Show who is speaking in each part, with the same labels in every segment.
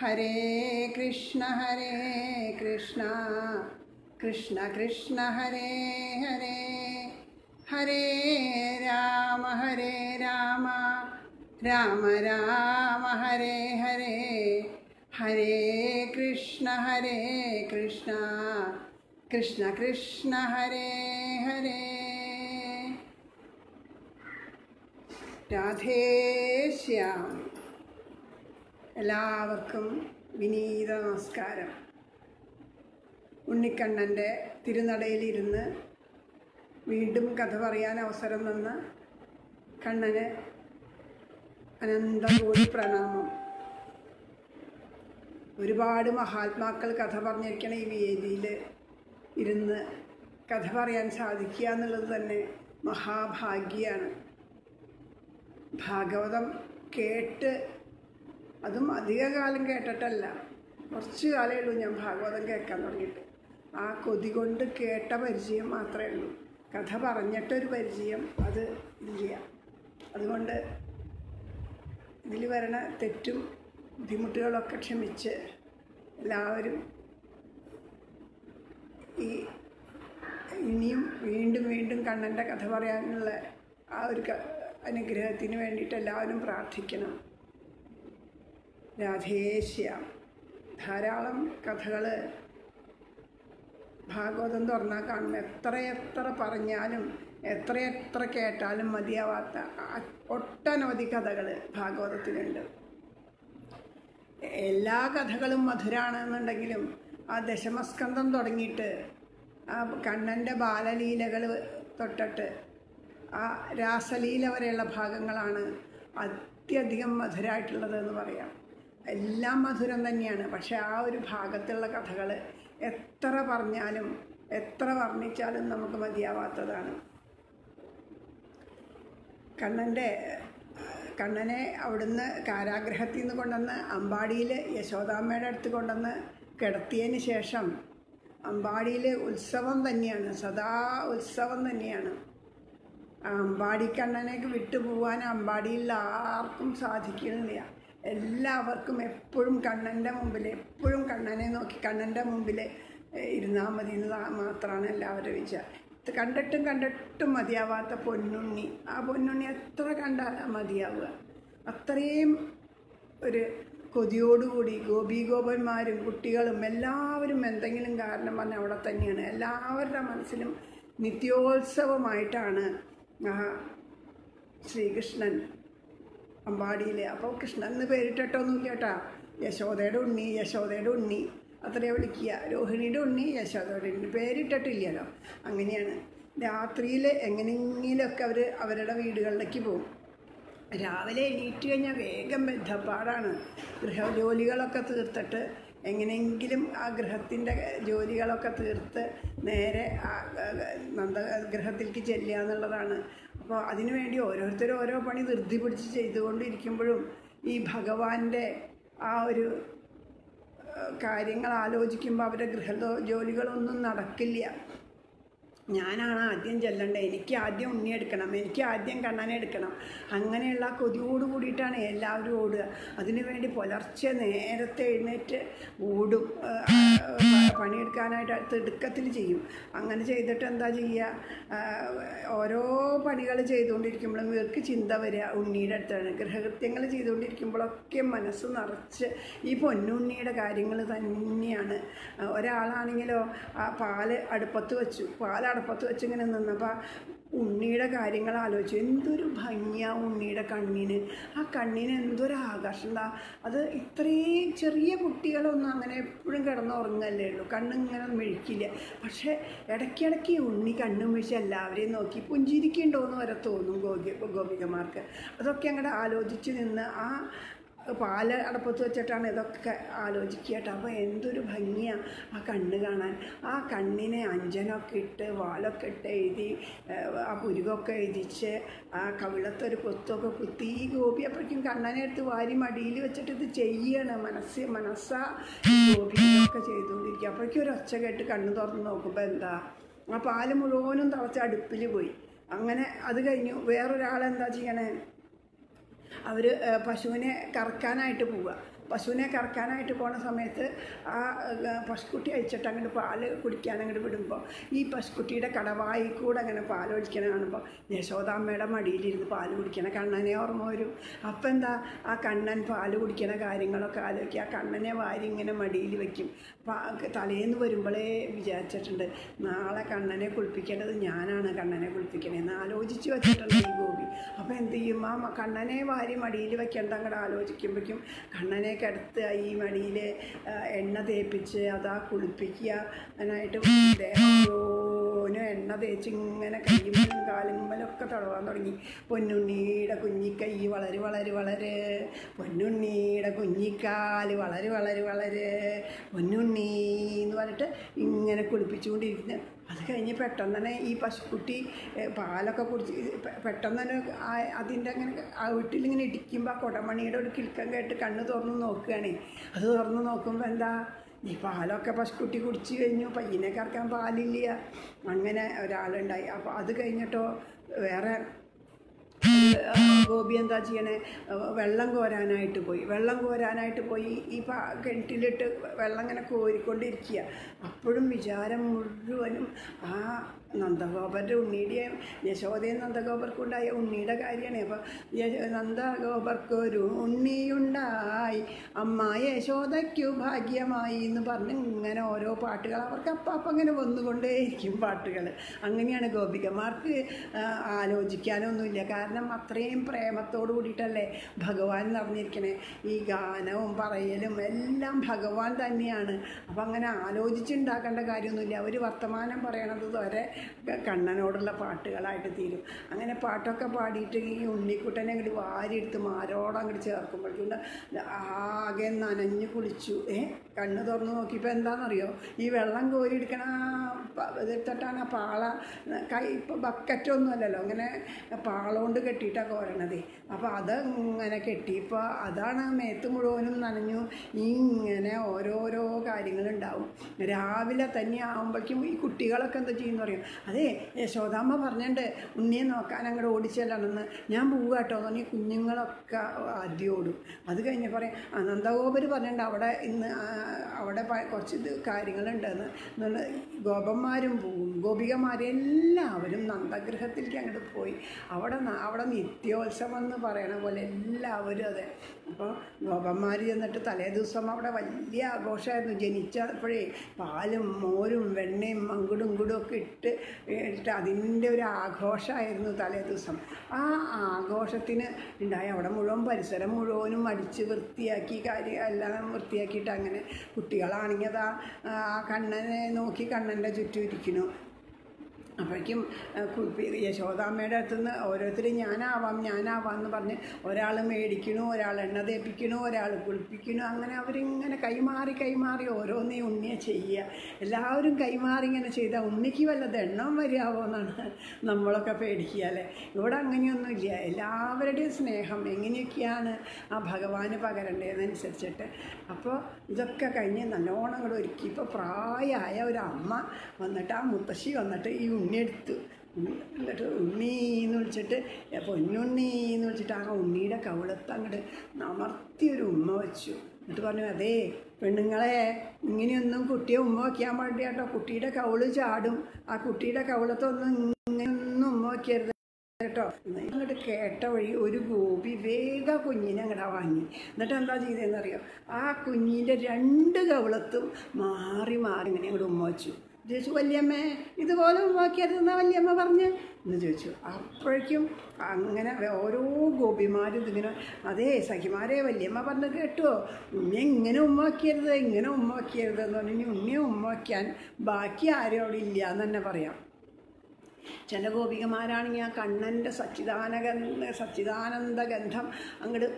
Speaker 1: हरे कृष्ण हरे कृष्ण। कृष्ण कृष्ण, हरे हरे। हरे राम हरे राम। राम राम, हरे हरे। हरे कृष्ण हरे कृष्ण। कृष्ण कृष्ण, हरे हरे। राधे श्याम। എല്ലാവർക്കും വിനീത നമസ്കാരം. ഉണ്ണിക്കണ്ണന്റെ തിരുനടയിലിരുന്ന് വീണ്ടും കഥ പറയാൻ അവസരം തന്ന കണ്ണന് അനന്തകോടി പ്രണാമം. ഒരുപാട് മഹാത്മാക്കൾ കഥ പറഞ്ഞിരിക്കണ ഈ വേദിയിൽ ഇരുന്ന് കഥ പറയാൻ സാധിക്കുക എന്നുള്ളത് തന്നെ മഹാഭാഗ്യമാണ് ഭാഗവതം കേട്ട് അതും അധികകാലം കേട്ടിട്ടല്ല. കുറച്ച് കാലേ ഉള്ളൂ ഞാൻ ഭാഗവതം കേൾക്കാൻ തുടങ്ങിയിട്ട്. ആ കൊതി കൊണ്ട് കേട്ട പരിചയം മാത്രമേ ഉള്ളൂ. കഥ പറഞ്ഞിട്ടൊരു പരിചയം അത് ഇല്ല. അതുകൊണ്ട് ഇതിൽ വരണ തെറ്റും ബുദ്ധിമുട്ടുകളൊക്കെ ക്ഷമിച്ച് എല്ലാവരും ഈ ഇനിയും വീണ്ടും വീണ്ടും കണ്ണന്റെ കഥ പറയാനുള്ള ആ ഒരു അനുഗ്രഹത്തിന് വേണ്ടിയിട്ട് എല്ലാവരും പ്രാർത്ഥിക്കണം. രാധേശ്യാം ധാരാളം കഥകൾ ഭാഗവതം തുറന്നാൽ കാണും എത്രയെത്ര എത്ര പറഞ്ഞാലും എത്രയെത്ര എത്ര കേട്ടാലും മതിയാവാത്ത ഒട്ടനവധി കഥകൾ ഭാഗവതത്തിലുണ്ട്. എല്ലാ കഥകളും മധുരാണെന്നുണ്ടെങ്കിലും ആ ദശമസ്കന്ധം തുടങ്ങിയിട്ട് ആ കണ്ണന്റെ ബാലലീലകൾ തൊട്ടിട്ട് ആ രാസലീല വരെയുള്ള ഭാഗങ്ങളാണ് അത്യധികം മധുരമായിട്ടുള്ളത് എന്ന് പറയാം. എല്ലാം മധുരം തന്നെയാണ്. പക്ഷെ ആ ഒരു ഭാഗത്തുള്ള കഥകൾ എത്ര പറഞ്ഞാലും എത്ര വർണിച്ചാലും നമുക്ക് മതിയാവാത്തതാണ്. കണ്ണന്റെ കണ്ണനെ അവിടുന്ന് കാരാഗ്രഹത്തിൽ നിന്ന് കൊണ്ടുവന്ന് അമ്പാടിയിൽ യശോദാമ്മയുടെ അടുത്ത് കൊണ്ടുവന്ന് കിടത്തിയതിന് ശേഷം അമ്പാടിയിൽ ഉത്സവം തന്നെയാണ് സദാ ഉത്സവം തന്നെയാണ്. അമ്പാടിക്കണ്ണനേക്ക് വിട്ടുപോകാൻ അമ്പാടിയിൽ ആർക്കും സാധിക്കുന്നില്ല. എല്ലാവർക്കും എപ്പോഴും കണ്ണന്റെ മുമ്പിൽ എപ്പോഴും കണ്ണനെ നോക്കി കണ്ണന്റെ മുമ്പിൽ ഇരുന്നാൽ മതി എന്ന് മാത്രമാണ് എല്ലാവരും വിചാരം കണ്ടിട്ടും കണ്ടിട്ടും മതിയാവാത്ത പൊന്നുണ്ണി. ആ പൊന്നുണ്ണി എത്ര കണ്ടാൽ മതിയാവുക? അത്രയും ഒരു കൊതിയോടുകൂടി ഗോപീഗോപന്മാരും കുട്ടികളും എല്ലാവരും എന്തെങ്കിലും കാരണം പറഞ്ഞാൽ അവിടെ തന്നെയാണ്. എല്ലാവരുടെ മനസ്സിലും നിത്യോത്സവമായിട്ടാണ് ആ ശ്രീകൃഷ്ണൻ അമ്പാടിയിൽ അപ്പോൾ കൃഷ്ണൻ എന്ന് പേരിട്ടിട്ടൊന്നുമില്ല കേട്ടാ യശോദയുടെ ഉണ്ണി യശോദയുടെ ഉണ്ണി. അത്രയാ വിളിക്കുക. രോഹിണിയുടെ ഉണ്ണി യശോദയുടെ ഉണ്ണി. പേരിട്ടിട്ടില്ലല്ലോ. അങ്ങനെയാണ്. രാത്രിയിൽ എങ്ങനെയെങ്കിലുമൊക്കെ അവർ അവരുടെ വീടുകളിലേക്ക് പോകും. രാവിലെ എണീറ്റ് കഴിഞ്ഞാൽ വേഗം ബന്ധപ്പാടാണ് ഗൃഹജോലികളൊക്കെ തീർത്തിട്ട് എങ്ങനെയെങ്കിലും ആ ഗൃഹത്തിന്റെ ജോലികളൊക്കെ തീർത്ത് നേരെ ആ നന്ദ ഗൃഹത്തിലേക്ക് ചെല്ലുക എന്നുള്ളതാണ്. അപ്പോൾ അതിനുവേണ്ടി ഓരോരുത്തരും ഓരോ പണി ധൃതി പിടിച്ച് ചെയ്തുകൊണ്ടിരിക്കുമ്പോഴും ഈ ഭഗവാന്റെ ആ ഒരു കാര്യങ്ങൾ ആലോചിക്കുമ്പോൾ അവരുടെ ഗൃഹ ജോലികളൊന്നും നടക്കില്ല. ഞാനാണ് ആദ്യം ചെല്ലണ്ടേ. എനിക്ക് ആദ്യം ഉണ്ണി എടുക്കണം. എനിക്ക് ആദ്യം കണ്ണനെ എടുക്കണം. അങ്ങനെയുള്ള കൊതിയോട് കൂടിയിട്ടാണ് എല്ലാവരും ഓടുക. അതിനുവേണ്ടി പുലർച്ചെ നേരത്തെ എഴുന്നേറ്റ് ഓടും. പണിയെടുക്കാനായിട്ട് തിടുക്കത്തിൽ ചെയ്യും. അങ്ങനെ ചെയ്തിട്ട് എന്താ ചെയ്യുക? ഓരോ പണികൾ ചെയ്തുകൊണ്ടിരിക്കുമ്പോഴും ഇവർക്ക് ചിന്ത വരിക. ഉണ്ണിയുടെ അടുത്താണ്. ഗൃഹകൃത്യങ്ങൾ ചെയ്തുകൊണ്ടിരിക്കുമ്പോഴൊക്കെ മനസ്സ് നിറച്ച് ഈ പൊന്നുണ്ണിയുടെ കാര്യങ്ങൾ തന്നെയാണ്. ഒരാളാണെങ്കിലോ പാൽ അടുപ്പത്ത് വെച്ചു. പാൽ അടുപ്പത്ത് വെച്ച് ഇങ്ങനെ നിന്നപ്പോൾ ഉണ്ണിയുടെ കാര്യങ്ങൾ ആലോചിച്ചു. എന്തൊരു ഭംഗിയാ ഉണ്ണിയുടെ കണ്ണിന്. ആ കണ്ണിന് എന്തൊരു ആകർഷണ അത് ഇത്രയും ചെറിയ കുട്ടികളൊന്നും അങ്ങനെ എപ്പോഴും കിടന്ന് കിടന്നുറങ്ങല്ലേ ഉള്ളൂ. കണ്ണിങ്ങനെ മെഴിക്കില്ല. പക്ഷേ ഇടയ്ക്കിടയ്ക്ക് ഉണ്ണി കണ്ണും മിഴിച്ച് എല്ലാവരെയും നോക്കി. പുഞ്ചിരിക്കുന്നുണ്ടോയെന്ന് വരെ തോന്നും ഗോപി ഗോപികമാർക്ക്. അതൊക്കെ അങ്ങോട്ട് ആലോചിച്ച് നിന്ന് ആ പാൽ അടപ്പത്ത് വെച്ചിട്ടാണ് ഇതൊക്കെ ആലോചിക്കുക കേട്ടോ. അപ്പോൾ എന്തൊരു ഭംഗിയാണ് ആ കണ്ണ് കാണാൻ. ആ കണ്ണിനെ അഞ്ചനൊക്കെ ഇട്ട് വാലൊക്കെ ഇട്ട് എഴുതി ആ പുരുകൊക്കെ എഴുതിച്ച് ആ കവിളത്തൊരു കൊത്തൊക്കെ കുത്തി. ഈ ഗോപി അപ്പോഴേക്കും കണ്ണനെ എടുത്ത് വാരി മടിയിൽ വെച്ചിട്ട് ഇത് ചെയ്യണം. മനസ്സ് മനസ്സാ ഗോപിയൊക്കെ ചെയ്തുകൊണ്ടിരിക്കുക. അപ്പോഴേക്കും ഒരു ഒച്ച കേട്ട് കണ്ണ് തുറന്ന് നോക്കുമ്പോൾ എന്താ? ആ പാൽ മുഴുവനും തളച്ച് അടുപ്പിൽ പോയി. അങ്ങനെ അത് കഴിഞ്ഞു. വേറൊരാളെന്താ ചെയ്യണേ? അവർ പശുവിനെ കറക്കാനായിട്ട് പോവുക. പശുവിനെ കറക്കാനായിട്ട് പോണ സമയത്ത് ആ പശുക്കുട്ടി അയച്ചിട്ട് അങ്ങോട്ട് പാൽ കുടിക്കാൻ അങ്ങോട്ട് വിടുമ്പോൾ ഈ പശുക്കുട്ടിയുടെ കടവായി കൂടെ അങ്ങനെ പാൽ ഒഴിക്കണ കാണുമ്പോൾ യശോദാമ്മയുടെ മടിയിലിരുന്ന് പാൽ കുടിക്കണ കണ്ണനെ ഓർമ്മ വരും. അപ്പം എന്താ? ആ കണ്ണൻ പാൽ കുടിക്കണ കാര്യങ്ങളൊക്കെ ആലോചിക്കുക ആ കണ്ണനെ വാരി ഇങ്ങനെ മടിയിൽ വയ്ക്കും തലേന്ന് വരുമ്പോഴേ വിചാരിച്ചിട്ടുണ്ട് നാളെ കണ്ണനെ കുളിപ്പിക്കേണ്ടത് ഞാനാണ് കണ്ണനെ കുളിപ്പിക്കണേന്ന് ആലോചിച്ച് വെച്ചിട്ടുണ്ട് ഈ ഗോപി. അപ്പോൾ എന്ത് ചെയ്യും? ആ കണ്ണനെ വാരി മടിയിൽ വെക്കേണ്ട അങ്ങോട്ട് ആലോചിക്കുമ്പോഴേക്കും കണ്ണനെ കിടത്തുക ഈ മടിയിൽ എണ്ണ തേപ്പിച്ച് അതാ കുളിപ്പിക്കുക. അതിനായിട്ട് ദേഹം എണ്ണ തേച്ച് ഇങ്ങനെ കയ്യുമ്മലും കാലുമ്മലും ഒക്കെ തടവാൻ തുടങ്ങി. പൊന്നുണ്ണിയുടെ കുഞ്ഞിക്കൈ വളര് വളര് വളര്. പൊന്നുണ്ണിയുടെ കുഞ്ഞിക്കാൽ വളര് വളര് വളര്. പൊന്നുണ്ണി എന്ന് പറഞ്ഞിട്ട് ഇങ്ങനെ കുളിപ്പിച്ചുകൊണ്ടിരിക്കുന്നു. അത് കഴിഞ്ഞ് പെട്ടെന്ന് തന്നെ ഈ പശുക്കുട്ടി പാലൊക്കെ കുടിച്ച് പെട്ടെന്ന് തന്നെ അതിന്റെ അങ്ങനെ ആ വീട്ടിലിങ്ങനെ ഇടിക്കുമ്പോൾ ആ കുടമണിയുടെ ഒരു കിൽക്കം കേട്ട് കണ്ണ് തുറന്ന് നോക്കുകയാണേ. അത് തുറന്ന് നോക്കുമ്പോൾ എന്താ? ഈ പാലൊക്കെ പശുക്കുട്ടി കുടിച്ച് കഴിഞ്ഞു പയ്യനെ കറക്കാൻ പാലില്ല. അങ്ങനെ ഒരാളുണ്ടായി. അപ്പോൾ അത് കഴിഞ്ഞിട്ടോ വേറെ ഗോപി എന്താ ചെയ്യണേ വെള്ളം കോരാനായിട്ട് പോയി. വെള്ളം കോരാനായിട്ട് പോയി ഈ പാ കിണറ്റിലിട്ട് വെള്ളം ഇങ്ങനെ കോരിക്കൊണ്ടിരിക്കുക. അപ്പോഴും വിചാരം മുഴുവനും ആ നന്ദഗോപരുടെ ഉണ്ണിയുടെയും യശോദയും നന്ദഗോപർക്കുണ്ടായ ഉണ്ണിയുടെ കാര്യമാണ്. അപ്പോൾ നന്ദഗോപർക്കൊരു ഉണ്ണിയുണ്ടായി. അമ്മ യശോദയ്ക്കു ഭാഗ്യമായി എന്ന് പറഞ്ഞ് ഇങ്ങനെ ഓരോ പാട്ടുകൾ അവർക്ക് അപ്പം അപ്പം അങ്ങനെ വന്നുകൊണ്ടേയിരിക്കും പാട്ടുകൾ. അങ്ങനെയാണ് ഗോപികമാർക്ക് ആലോചിക്കാനൊന്നുമില്ല. കാരണം അത്രയും പ്രേമത്തോട് കൂടിയിട്ടല്ലേ ഭഗവാൻ നിറഞ്ഞിരിക്കണേ. ഈ ഗാനവും പറയലും എല്ലാം ഭഗവാൻ തന്നെയാണ്. അപ്പം അങ്ങനെ ആലോചിച്ചുണ്ടാക്കേണ്ട കാര്യമൊന്നുമില്ല. അവർ വർത്തമാനം പറയണത് വരെ കണ്ണനോടുള്ള പാട്ടുകളായിട്ട് തീരും. അങ്ങനെ പാട്ടൊക്കെ പാടിയിട്ട് ഈ ഉണ്ണിക്കുട്ടനെ അങ്ങോട്ട് വാരിയെടുത്ത് മാരോടം അങ്ങോട്ട് ചേർക്കുമ്പോഴേക്കും ആകെ നനഞ്ഞു കുളിച്ചു. ഏ? കണ്ണ് തുറന്ന് നോക്കിയപ്പോൾ എന്താണെന്നറിയോ ഈ വെള്ളം കോരിയെടുക്കണ ഇതിട്ടിട്ടാണ് ആ പാള കൈ ഇപ്പോൾ ബക്കറ്റൊന്നും അല്ലല്ലോ അങ്ങനെ പാളോണ്ട് കെട്ടിയിട്ടാണ് കോരണത്. അപ്പോൾ അത് ഇങ്ങനെ കെട്ടിയപ്പോൾ അതാണ് മേത്ത് മുഴുവനും നനഞ്ഞു. ഇങ്ങനെ ഓരോരോ കാര്യങ്ങളുണ്ടാവും. രാവിലെ തന്നെ ആകുമ്പോഴേക്കും ഈ കുട്ടികളൊക്കെ എന്താ ചെയ്യുന്ന പറയും അതേ യശോദാമ്മ പറഞ്ഞിട്ടുണ്ട് ഉണ്ണിയെ നോക്കാൻ അങ്ങോട്ട് ഓടിച്ചെല്ലണമെന്ന്. ഞാൻ പോവുക കേട്ടോ എന്ന് പറഞ്ഞ് കുഞ്ഞുങ്ങളൊക്കെ ആദ്യം ഓടും. അത് കഴിഞ്ഞ് പറയും അനന്തഗോപര് പറഞ്ഞിട്ടുണ്ട് അവിടെ ഇന്ന് അവിടെ കുറച്ച് കാര്യങ്ങളുണ്ടെന്ന്. എന്നുള്ള ഗോപന്മാരും പോവും. ഗോപികമാരും എല്ലാവരും നന്ദഗൃഹത്തിലേക്ക് അങ്ങോട്ട് പോയി. അവിടെ അവിടെ നിത്യോത്സവം എന്ന് പറയണ പോലെ എല്ലാവരും അതെ. അപ്പോൾ ഗോപന്മാർ ചെന്നിട്ട് തലേ ദിവസം അവിടെ വലിയ ആഘോഷമായിരുന്നു. ജനിച്ചപ്പോഴേ പാലും മോരും വെണ്ണയും മങ്കുടും ഇങ്കുടും ഒക്കെ ഇട്ട് ഇട്ട് അതിന്റെ ഒരു ആഘോഷമായിരുന്നു തലേ ദിവസം. ആ ആഘോഷത്തിന് ഉണ്ടായ അവിടെ മുഴുവൻ പരിസരം മുഴുവനും അടിച്ച് വൃത്തിയാക്കി കാര്യം എല്ലാം വൃത്തിയാക്കിയിട്ട് അങ്ങനെ കുട്ടികളാണെങ്കിൽ അതാ ആ കണ്ണനെ നോക്കി കണ്ണന്റെ ചുറ്റും ഇരിക്കുന്നു. അപ്പോഴേക്കും യശോദാമ്മയുടെ അടുത്ത് നിന്ന് ഓരോരുത്തർ ഞാനാവാം ഞാനാവാം എന്ന് പറഞ്ഞ് ഒരാൾ മേടിക്കണു ഒരാൾ എണ്ണ തേപ്പിക്കണു ഒരാൾ കുളിപ്പിക്കണു. അങ്ങനെ അവരിങ്ങനെ കൈമാറി കൈമാറി ഓരോന്നേ ഉണ്ണിയെ ചെയ്യുക. എല്ലാവരും കൈമാറി ഇങ്ങനെ ചെയ്താൽ ഉണ്ണിക്ക് വല്ലത് എണ്ണം വരികയാവോ എന്നാണ് നമ്മളൊക്കെ പേടിക്കുക അല്ലേ? ഇവിടെ അങ്ങനെയൊന്നുമില്ല. എല്ലാവരുടെയും സ്നേഹം എങ്ങനെയൊക്കെയാണ് ആ ഭഗവാന് പകരേണ്ടതെന്നനുസരിച്ചിട്ട്. അപ്പോൾ ഇതൊക്കെ കഴിഞ്ഞ് നല്ലോണം കൂടെ ഒരുക്കി. ഇപ്പോൾ പ്രായമായ ഒരു അമ്മ വന്നിട്ട് ആ മുത്തശ്ശി വന്നിട്ട് ഈ എടുത്തു ഉണ്ണി- എന്നിട്ട് ഉണ്ണി എന്ന് വിളിച്ചിട്ട് "ഏ, പൊന്നുണ്ണി എന്ന് വിളിച്ചിട്ട് ആ ഉണ്ണിയുടെ കവിളത്ത് അങ്ങോട്ട് ഒരു ഉമ്മ വെച്ചു. എന്നിട്ട് പറഞ്ഞു അതേ പെണ്ണുങ്ങളെ ഇങ്ങനെയൊന്നും കുട്ടിയെ ഉമ്മ വയ്ക്കാൻ പാടില്ല കേട്ടോ കുട്ടിയുടെ കവിൾ ചാടും. ആ കുട്ടിയുടെ കവിളത്തൊന്നും ഇങ്ങനെയൊന്നും ഉമ്മ വയ്ക്കരുത് കേട്ടോ. അങ്ങോട്ട് കേട്ട വഴി ഒരു ഗോപി വേഗ കുഞ്ഞിനെ അങ്ങോട്ട് വാങ്ങി. എന്നിട്ട് എന്താ ചെയ്തതെന്നറിയോ ആ കുഞ്ഞിന്റെ രണ്ട് കവിളത്തും മാറി മാറി ഇങ്ങനെ അങ്ങോട്ട് ഉമ്മ വെച്ചു. ചോദിച്ചു വല്യമ്മേ ഇതുപോലെ ഉമ്മാക്കിയതെന്നാ വല്യമ്മ പറഞ്ഞ്? എന്ന് ചോദിച്ചു. അപ്പോഴേക്കും അങ്ങനെ ഓരോ ഗോപിമാരും ഇതിങ്ങനെ അതേ സഖിമാരെ വല്യമ്മ പറഞ്ഞത് കേട്ടോ. ഉമ്മ ഇങ്ങനെ ഉമ്മാക്കിയരുത് ഇങ്ങനെ ഉമ്മാക്കിയരുത് എന്ന് പറഞ്ഞു ഉമ്മയെ ഉമ്മാക്കിയാൻ ബാക്കി ആരും അവിടെ ഇല്ല എന്ന് തന്നെ പറയാം. ചില ഗോപികമാരാണെങ്കിൽ ആ കണ്ണന്റെ സച്ചിദാനഗന്ധ സച്ചിദാനന്ദ ഗന്ധം അങ്ങോട്ട്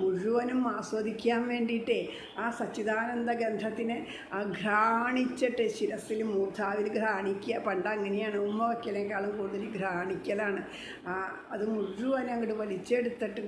Speaker 1: മുഴുവനും ആസ്വദിക്കാൻ വേണ്ടിയിട്ടേ ആ സച്ചിദാനന്ദ ഗന്ധത്തിനെ ആ ഘ്രാണിച്ചിട്ട് ശിരസിൽ മൂർധാവിൽ ഘ്രാണിക്കുക. പണ്ട് അങ്ങനെയാണ് ഉമ്മ വയ്ക്കലേക്കാളും കൂടുതൽ ഘ്രാണിക്കലാണ്. ആ അത് മുഴുവൻ അങ്ങോട്ട് വലിച്ചെടുത്തിട്ട്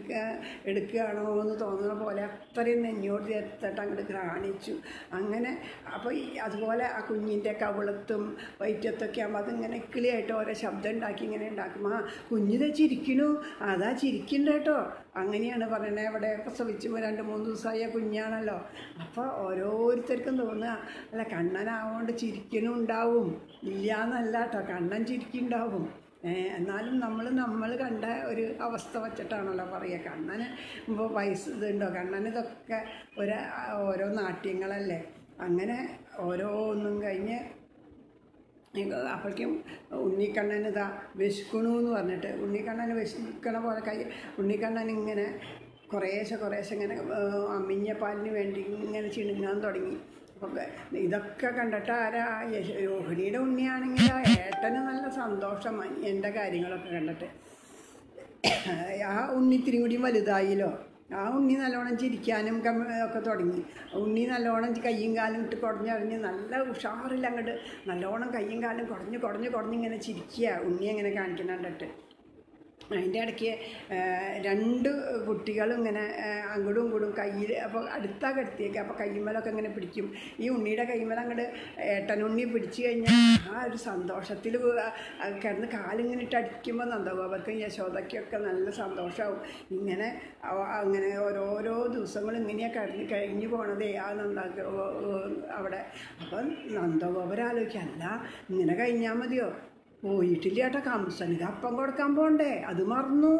Speaker 1: എടുക്കുകയാണോ എന്ന് തോന്നുന്ന പോലെ അത്രയും നെഞ്ഞോട് ചേർത്തിട്ട് അങ്ങോട്ട് ഘ്രാണിച്ചു. അങ്ങനെ അപ്പോൾ അതുപോലെ ആ കുഞ്ഞിന്റെ കവിളത്തും വയറ്റത്തൊക്കെ ആകുമ്പോൾ അതിങ്ങനെ കിളിയായിട്ട് ഓരോ ശബ്ദം ഉണ്ടാക്കി ഇങ്ങനെ ഉണ്ടാക്കും ആ കുഞ്ഞിത് ചിരിക്കണു. അതാ ചിരിക്കണ്ട കേട്ടോ. അങ്ങനെയാണ് പറയണത് ഇവിടെ പ്രസവിച്ച് രണ്ട് മൂന്ന് ദിവസമായ കുഞ്ഞാണല്ലോ. അപ്പോൾ ഓരോരുത്തർക്കും തോന്നുക അല്ല കണ്ണനാവുകൊണ്ട് ചിരിക്കണുണ്ടാവും ഇല്ല എന്നല്ല കേട്ടോ കണ്ണൻ ചിരിക്കുന്നുണ്ടാവും എന്നാലും നമ്മൾ നമ്മൾ കണ്ട ഒരു അവസ്ഥ വച്ചിട്ടാണല്ലോ പറയുക. കണ്ണന് ഇപ്പോൾ വയസ്സ് ഇതുണ്ടോ? കണ്ണന് ഇതൊക്കെ ഒരു ഓരോ നാട്യങ്ങളല്ലേ? അങ്ങനെ ഓരോന്നും കഴിഞ്ഞ് അപ്പോഴേക്കും ഉണ്ണിക്കണ്ണൻ ഇതാ വിശക്കണു എന്ന് പറഞ്ഞിട്ട് ഉണ്ണിക്കണ്ണൻ വിശക്കണ പോലെ കൈ ഉണ്ണിക്കണ്ണൻ ഇങ്ങനെ കുറേശ്ശെ കുറേശ്ശെ ഇങ്ങനെ അമ്മിഞ്ഞപ്പാലിന് അമ്മിഞ്ഞ പാലിന് വേണ്ടി ഇങ്ങനെ ചിണുങ്ങാൻ തുടങ്ങി. അപ്പം ഇതൊക്കെ കണ്ടിട്ട് ആരാ രോഹിണിയുടെ ഉണ്ണിയാണെങ്കിൽ ആ ഏട്ടന് നല്ല സന്തോഷമായി എന്റെ കാര്യങ്ങളൊക്കെ കണ്ടിട്ട്. ആ ഉണ്ണി ഇത്തിരി കൂടി വലുതായില്ലോ. ആ ഉണ്ണി നല്ലോണം ചിരിക്കാനും ഒക്കെ തുടങ്ങി. ഉണ്ണി നല്ലോണം കയ്യും കാലും ഇട്ട് കുടഞ്ഞറിഞ്ഞ് നല്ല ഉഷാറിൽ അങ്ങോട്ട് നല്ലോണം കയ്യും കാലും കുടഞ്ഞ് കുടഞ്ഞ് കുടഞ്ഞ് ഇങ്ങനെ ചിരിക്കുക. ഉണ്ണി അങ്ങനെ കാണിക്കണം കണ്ടിട്ട് അതിന്റെ ഇടയ്ക്ക് രണ്ട് കുട്ടികളും ഇങ്ങനെ അങ്ങോട്ടും ഇങ്ങോട്ടും കയ്യിൽ അപ്പോൾ അടുത്താ കിടത്തിയേക്ക് അപ്പോൾ കയ്യുമ്മലൊക്കെ ഇങ്ങനെ പിടിക്കും. ഈ ഉണ്ണിയുടെ കയ്യുമ്മല അങ്ങോട്ട് ഏട്ടനുണ്ണി പിടിച്ചു കഴിഞ്ഞാൽ ആ ഒരു സന്തോഷത്തിൽ കിടന്ന് കാലിങ്ങനെ ഇട്ട് അടിക്കുമ്പോൾ നന്ദഗോപർക്കും യശോദയ്ക്കൊക്കെ നല്ല സന്തോഷമാവും ഇങ്ങനെ അങ്ങനെ ഓരോരോ ദിവസങ്ങളും ഇങ്ങനെയാണ് കിടന്ന് കഴിഞ്ഞു പോണതേ ആ നന്ദ അവിടെ. അപ്പം നന്ദഗോപുരം ആലോചിക്കുക അല്ല ഇങ്ങനെ കഴിഞ്ഞാൽ മതിയോ? പോയിട്ടില്ല ചേട്ടാ കംസന് അപ്പം കൊടുക്കാൻ പോണ്ടേ. അത് മറന്നു.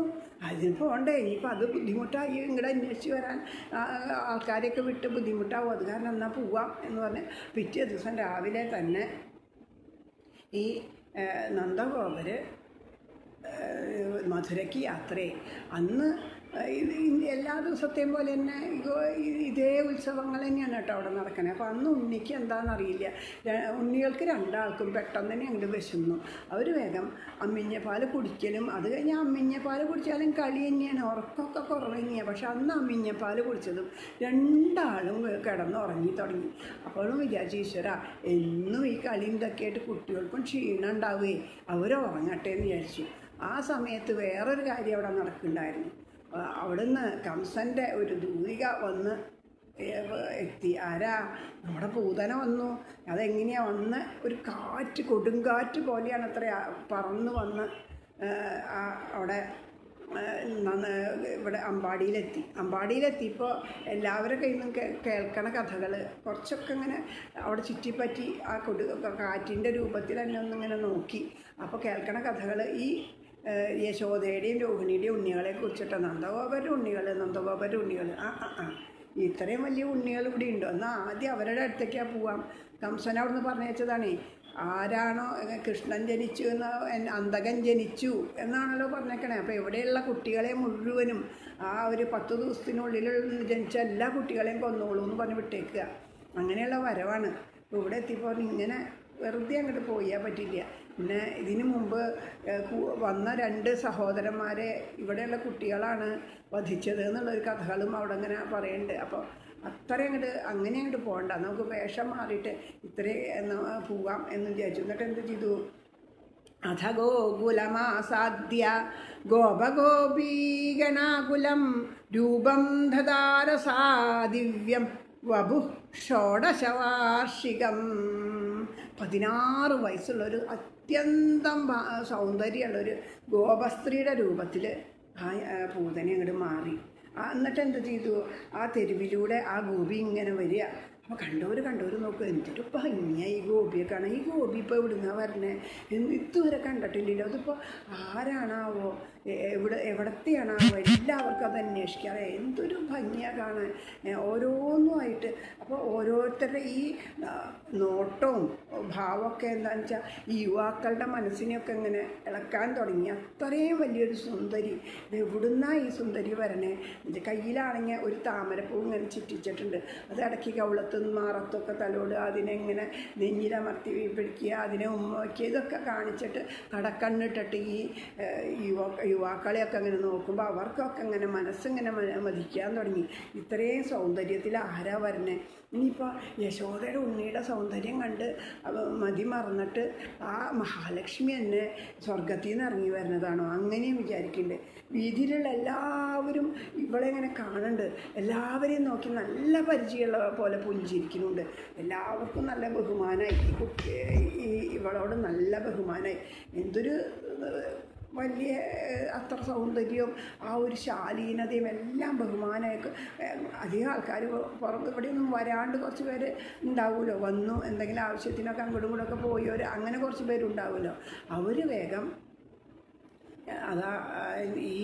Speaker 1: അതിന് പോണ്ടേ. ഇനിയിപ്പോൾ അത് ബുദ്ധിമുട്ടായി ഇങ്ങോട്ട് അന്വേഷിച്ച് വരാൻ ആൾക്കാരെയൊക്കെ വിട്ട് ബുദ്ധിമുട്ടാവും. അത് കാരണം എന്നാൽ പോവാം എന്ന് പറഞ്ഞ് പിറ്റേ ദിവസം രാവിലെ തന്നെ ഈ നന്ദഗോപര് മധുരയ്ക്ക് യാത്രയായി. അന്ന് ഇത് എല്ലാ ദിവസത്തെയും പോലെ തന്നെ ഇതേ ഉത്സവങ്ങൾ തന്നെയാണ് കേട്ടോ അവിടെ നടക്കുന്നത് അപ്പോൾ അന്ന് ഉണ്ണിക്ക് എന്താണെന്നറിയില്ല ഉണ്ണികൾക്ക് രണ്ടാൾക്കും പെട്ടെന്ന് തന്നെ അങ്ങോട്ട് വിശന്നു. അവർ വേഗം അമ്മിഞ്ഞപ്പാൽ കുടിക്കലും അത് കഴിഞ്ഞ് അമ്മിഞ്ഞപ്പാൽ കുടിച്ചാലും കളി തന്നെയാണ്. ഉറക്കമൊക്കെ കുറവ് പക്ഷെ അന്ന് അമ്മിഞ്ഞപ്പാൽ കുടിച്ചതും രണ്ടാളും കിടന്ന് ഉറങ്ങി തുടങ്ങി. അപ്പോഴും വിചാരിച്ചു ഈശ്വര എന്നും ഈ കളി ഇതൊക്കെ ആയിട്ട് കുട്ടികൾക്കും ക്ഷീണം ഉണ്ടാവുകയും അവർ ഉറങ്ങട്ടെ എന്ന് വിചാരിച്ചു. ആ സമയത്ത് വേറൊരു കാര്യം അവിടെ നടക്കുന്നുണ്ടായിരുന്നു. അവിടുന്ന് കംസന്റെ ഒരു ദൂരിക വന്ന് എത്തി. ആരാ? നമ്മുടെ പൂതന വന്നു. അതെങ്ങനെയാ വന്ന്? ഒരു കാറ്റ് കൊടുങ്കാറ്റ് പോലെയാണ് അത്ര പറന്ന് വന്ന് അവിടെ ഇവിടെ അമ്പാടിയിലെത്തി. അമ്പാടിയിലെത്തിയപ്പോൾ എല്ലാവരുടെ കയ്യിൽ നിന്നും കേൾക്കണ കഥകൾ കുറച്ചൊക്കെ ഇങ്ങനെ അവിടെ ചുറ്റിപ്പറ്റി ആ കൊടു കാറ്റിന്റെ രൂപത്തിൽ തന്നെ ഒന്നിങ്ങനെ നോക്കി. അപ്പോൾ കേൾക്കണ കഥകൾ ഈ യശോദയുടെയും രോഹിണിയുടെയും ഉണ്ണികളെ കുറിച്ചിട്ട് നന്ദഗോപരുടെ ഉണ്ണികൾ നന്ദഗോപരുടെ ഉണ്ണികൾ ആ ആ ആ. ഇത്രയും വലിയ ഉണ്ണികൾ ഇവിടെ ഉണ്ടോ. എന്നാൽ ആദ്യം അവരുടെ അടുത്തേക്കാണ് പോവാം. കംസൻ അവിടുന്ന് പറഞ്ഞേച്ചതാണേ ആരാണോ കൃഷ്ണൻ ജനിച്ചു എന്ന് അന്തകൻ ജനിച്ചു എന്നാണല്ലോ പറഞ്ഞേക്കണേ. അപ്പോൾ ഇവിടെയുള്ള കുട്ടികളെ മുഴുവനും ആ ഒരു പത്ത് ദിവസത്തിനുള്ളിൽ ജനിച്ച എല്ലാ കുട്ടികളെയും കൊന്നോളൂ എന്ന് പറഞ്ഞ് വിട്ടേക്കുക. അങ്ങനെയുള്ള വരവാണ്. ഇവിടെ എത്തിയപ്പോൾ ഇങ്ങനെ വെറുതെ അങ്ങോട്ട് പോയാൽ പറ്റില്ല. പിന്നെ ഇതിനു മുമ്പ് വന്ന രണ്ട് സഹോദരന്മാരെ ഇവിടെയുള്ള കുട്ടികളാണ് വധിച്ചത് എന്നുള്ളൊരു കഥകളും അവിടെ അങ്ങനെ പറയുന്നുണ്ട് അപ്പോൾ അത്ര അങ്ങോട്ട് അങ്ങനെ അങ്ങോട്ട് പോകണ്ട. നമുക്ക് വേഷം മാറിയിട്ട് ഇത്രയും പോവാം എന്ന് വിചാരിച്ചു. എന്നിട്ട് എന്ത് ചെയ്തു? അഥ ഗോകുലമാസാദ്യ ഗോപഗോപീഗണാകുലം രൂപം ദധാരസാ ദിവ്യം വപു ഷോഡശവാർഷികം. പതിനാറ് വയസ്സുള്ളൊരു അത്യന്തം സൗന്ദര്യമുള്ള സൗന്ദര്യമുള്ളൊരു ഗോപസ്ത്രീയുടെ രൂപത്തിൽ ആ പൂതനെ അങ്ങോട്ട് മാറി. എന്നിട്ട് എന്ത് ചെയ്തു? ആ തെരുവിലൂടെ ആ ഗോപി ഇങ്ങനെ വരിക. അപ്പോൾ കണ്ടവർ കണ്ടവർ നോക്കുക എന്തൊരു ഭംഗിയായി ഈ ഗോപിയെ കാണാൻ. ഈ ഗോപി ഇപ്പോൾ എവിടുന്നാ വരണേ? ഇതുവരെ കണ്ടിട്ടില്ലല്ലോ. അതിപ്പോൾ ആരാണാവോ? എവിടെ വഴി? എല്ലാവർക്കും അത് അന്വേഷിക്കാതെ എന്തൊരു ഭംഗിയാണ് കാണാൻ. ഓരോന്നുമായിട്ട്. അപ്പോൾ ഓരോരുത്തരുടെ ഈ ആ, നോട്ടവും ഭാവമൊക്കെ എന്താണെന്ന് വെച്ചാൽ ഈ യുവാക്കളുടെ മനസ്സിനെയൊക്കെ ഇങ്ങനെ ഇളക്കാൻ തുടങ്ങി. അത്രയും വലിയൊരു സുന്ദരി. ഇത് എവിടുന്നാ ഈ സുന്ദരി വരണേ. കയ്യിലാണെങ്കിൽ ഒരു താമരപ്പൂ ഇങ്ങനെ ചുറ്റിച്ചിട്ടുണ്ട്. അത് ഇടയ്ക്ക് കവളത്തും മാറത്തൊക്കെ തലോടുക അതിനെ ഇങ്ങനെ നെഞ്ഞിലമർത്തി പിടിക്കുക അതിനെ ഉമ്മ വയ്ക്കുക ഇതൊക്കെ കാണിച്ചിട്ട് കടക്കണ്ണിട്ടിട്ട് ഈ യുവ യുവാക്കളെയൊക്കെ അങ്ങനെ നോക്കുമ്പോൾ അവർക്കൊക്കെ അങ്ങനെ മനസ്സിങ്ങനെ മതിക്കാൻ തുടങ്ങി. ഇത്രയും സൗന്ദര്യത്തിൽ ആരാ വരണേ? ഇനിയിപ്പോൾ യശോദയുടെ ഉണ്ണിയുടെ സൗന്ദര്യം കണ്ട് മതി മറന്നിട്ട് ആ മഹാലക്ഷ്മി തന്നെ സ്വർഗത്തിൽ നിന്ന് ഇറങ്ങി വരുന്നതാണോ? അങ്ങനെയും വിചാരിക്കുന്നുണ്ട് വീതിയിലുള്ള എല്ലാവരും ഇവളെ ഇങ്ങനെ കാണുന്നുണ്ട് എല്ലാവരെയും നോക്കി നല്ല പരിചയമുള്ള പോലെ പുഞ്ചിരിക്കുന്നുണ്ട്. എല്ലാവർക്കും നല്ല ബഹുമാനമായി ഈ കുട്ടി ഈ ഇവളോട് നല്ല ബഹുമാനമായി എന്തൊരു വലിയ അത്ര സൗന്ദര്യവും ആ ഒരു ശാലീനതയും എല്ലാം ബഹുമാനമൊക്കെ അധികം ആൾക്കാർ പുറത്ത് ഇവിടെയൊന്നും വരാണ്ട് കുറച്ച് പേര് ഉണ്ടാവുമല്ലോ. വന്നു എന്തെങ്കിലും ആവശ്യത്തിനൊക്കെ അങ്ങോട്ടും പോയി പോയവർ അങ്ങനെ കുറച്ച് പേരുണ്ടാവുമല്ലോ. അവർ വേഗം അതാ ഈ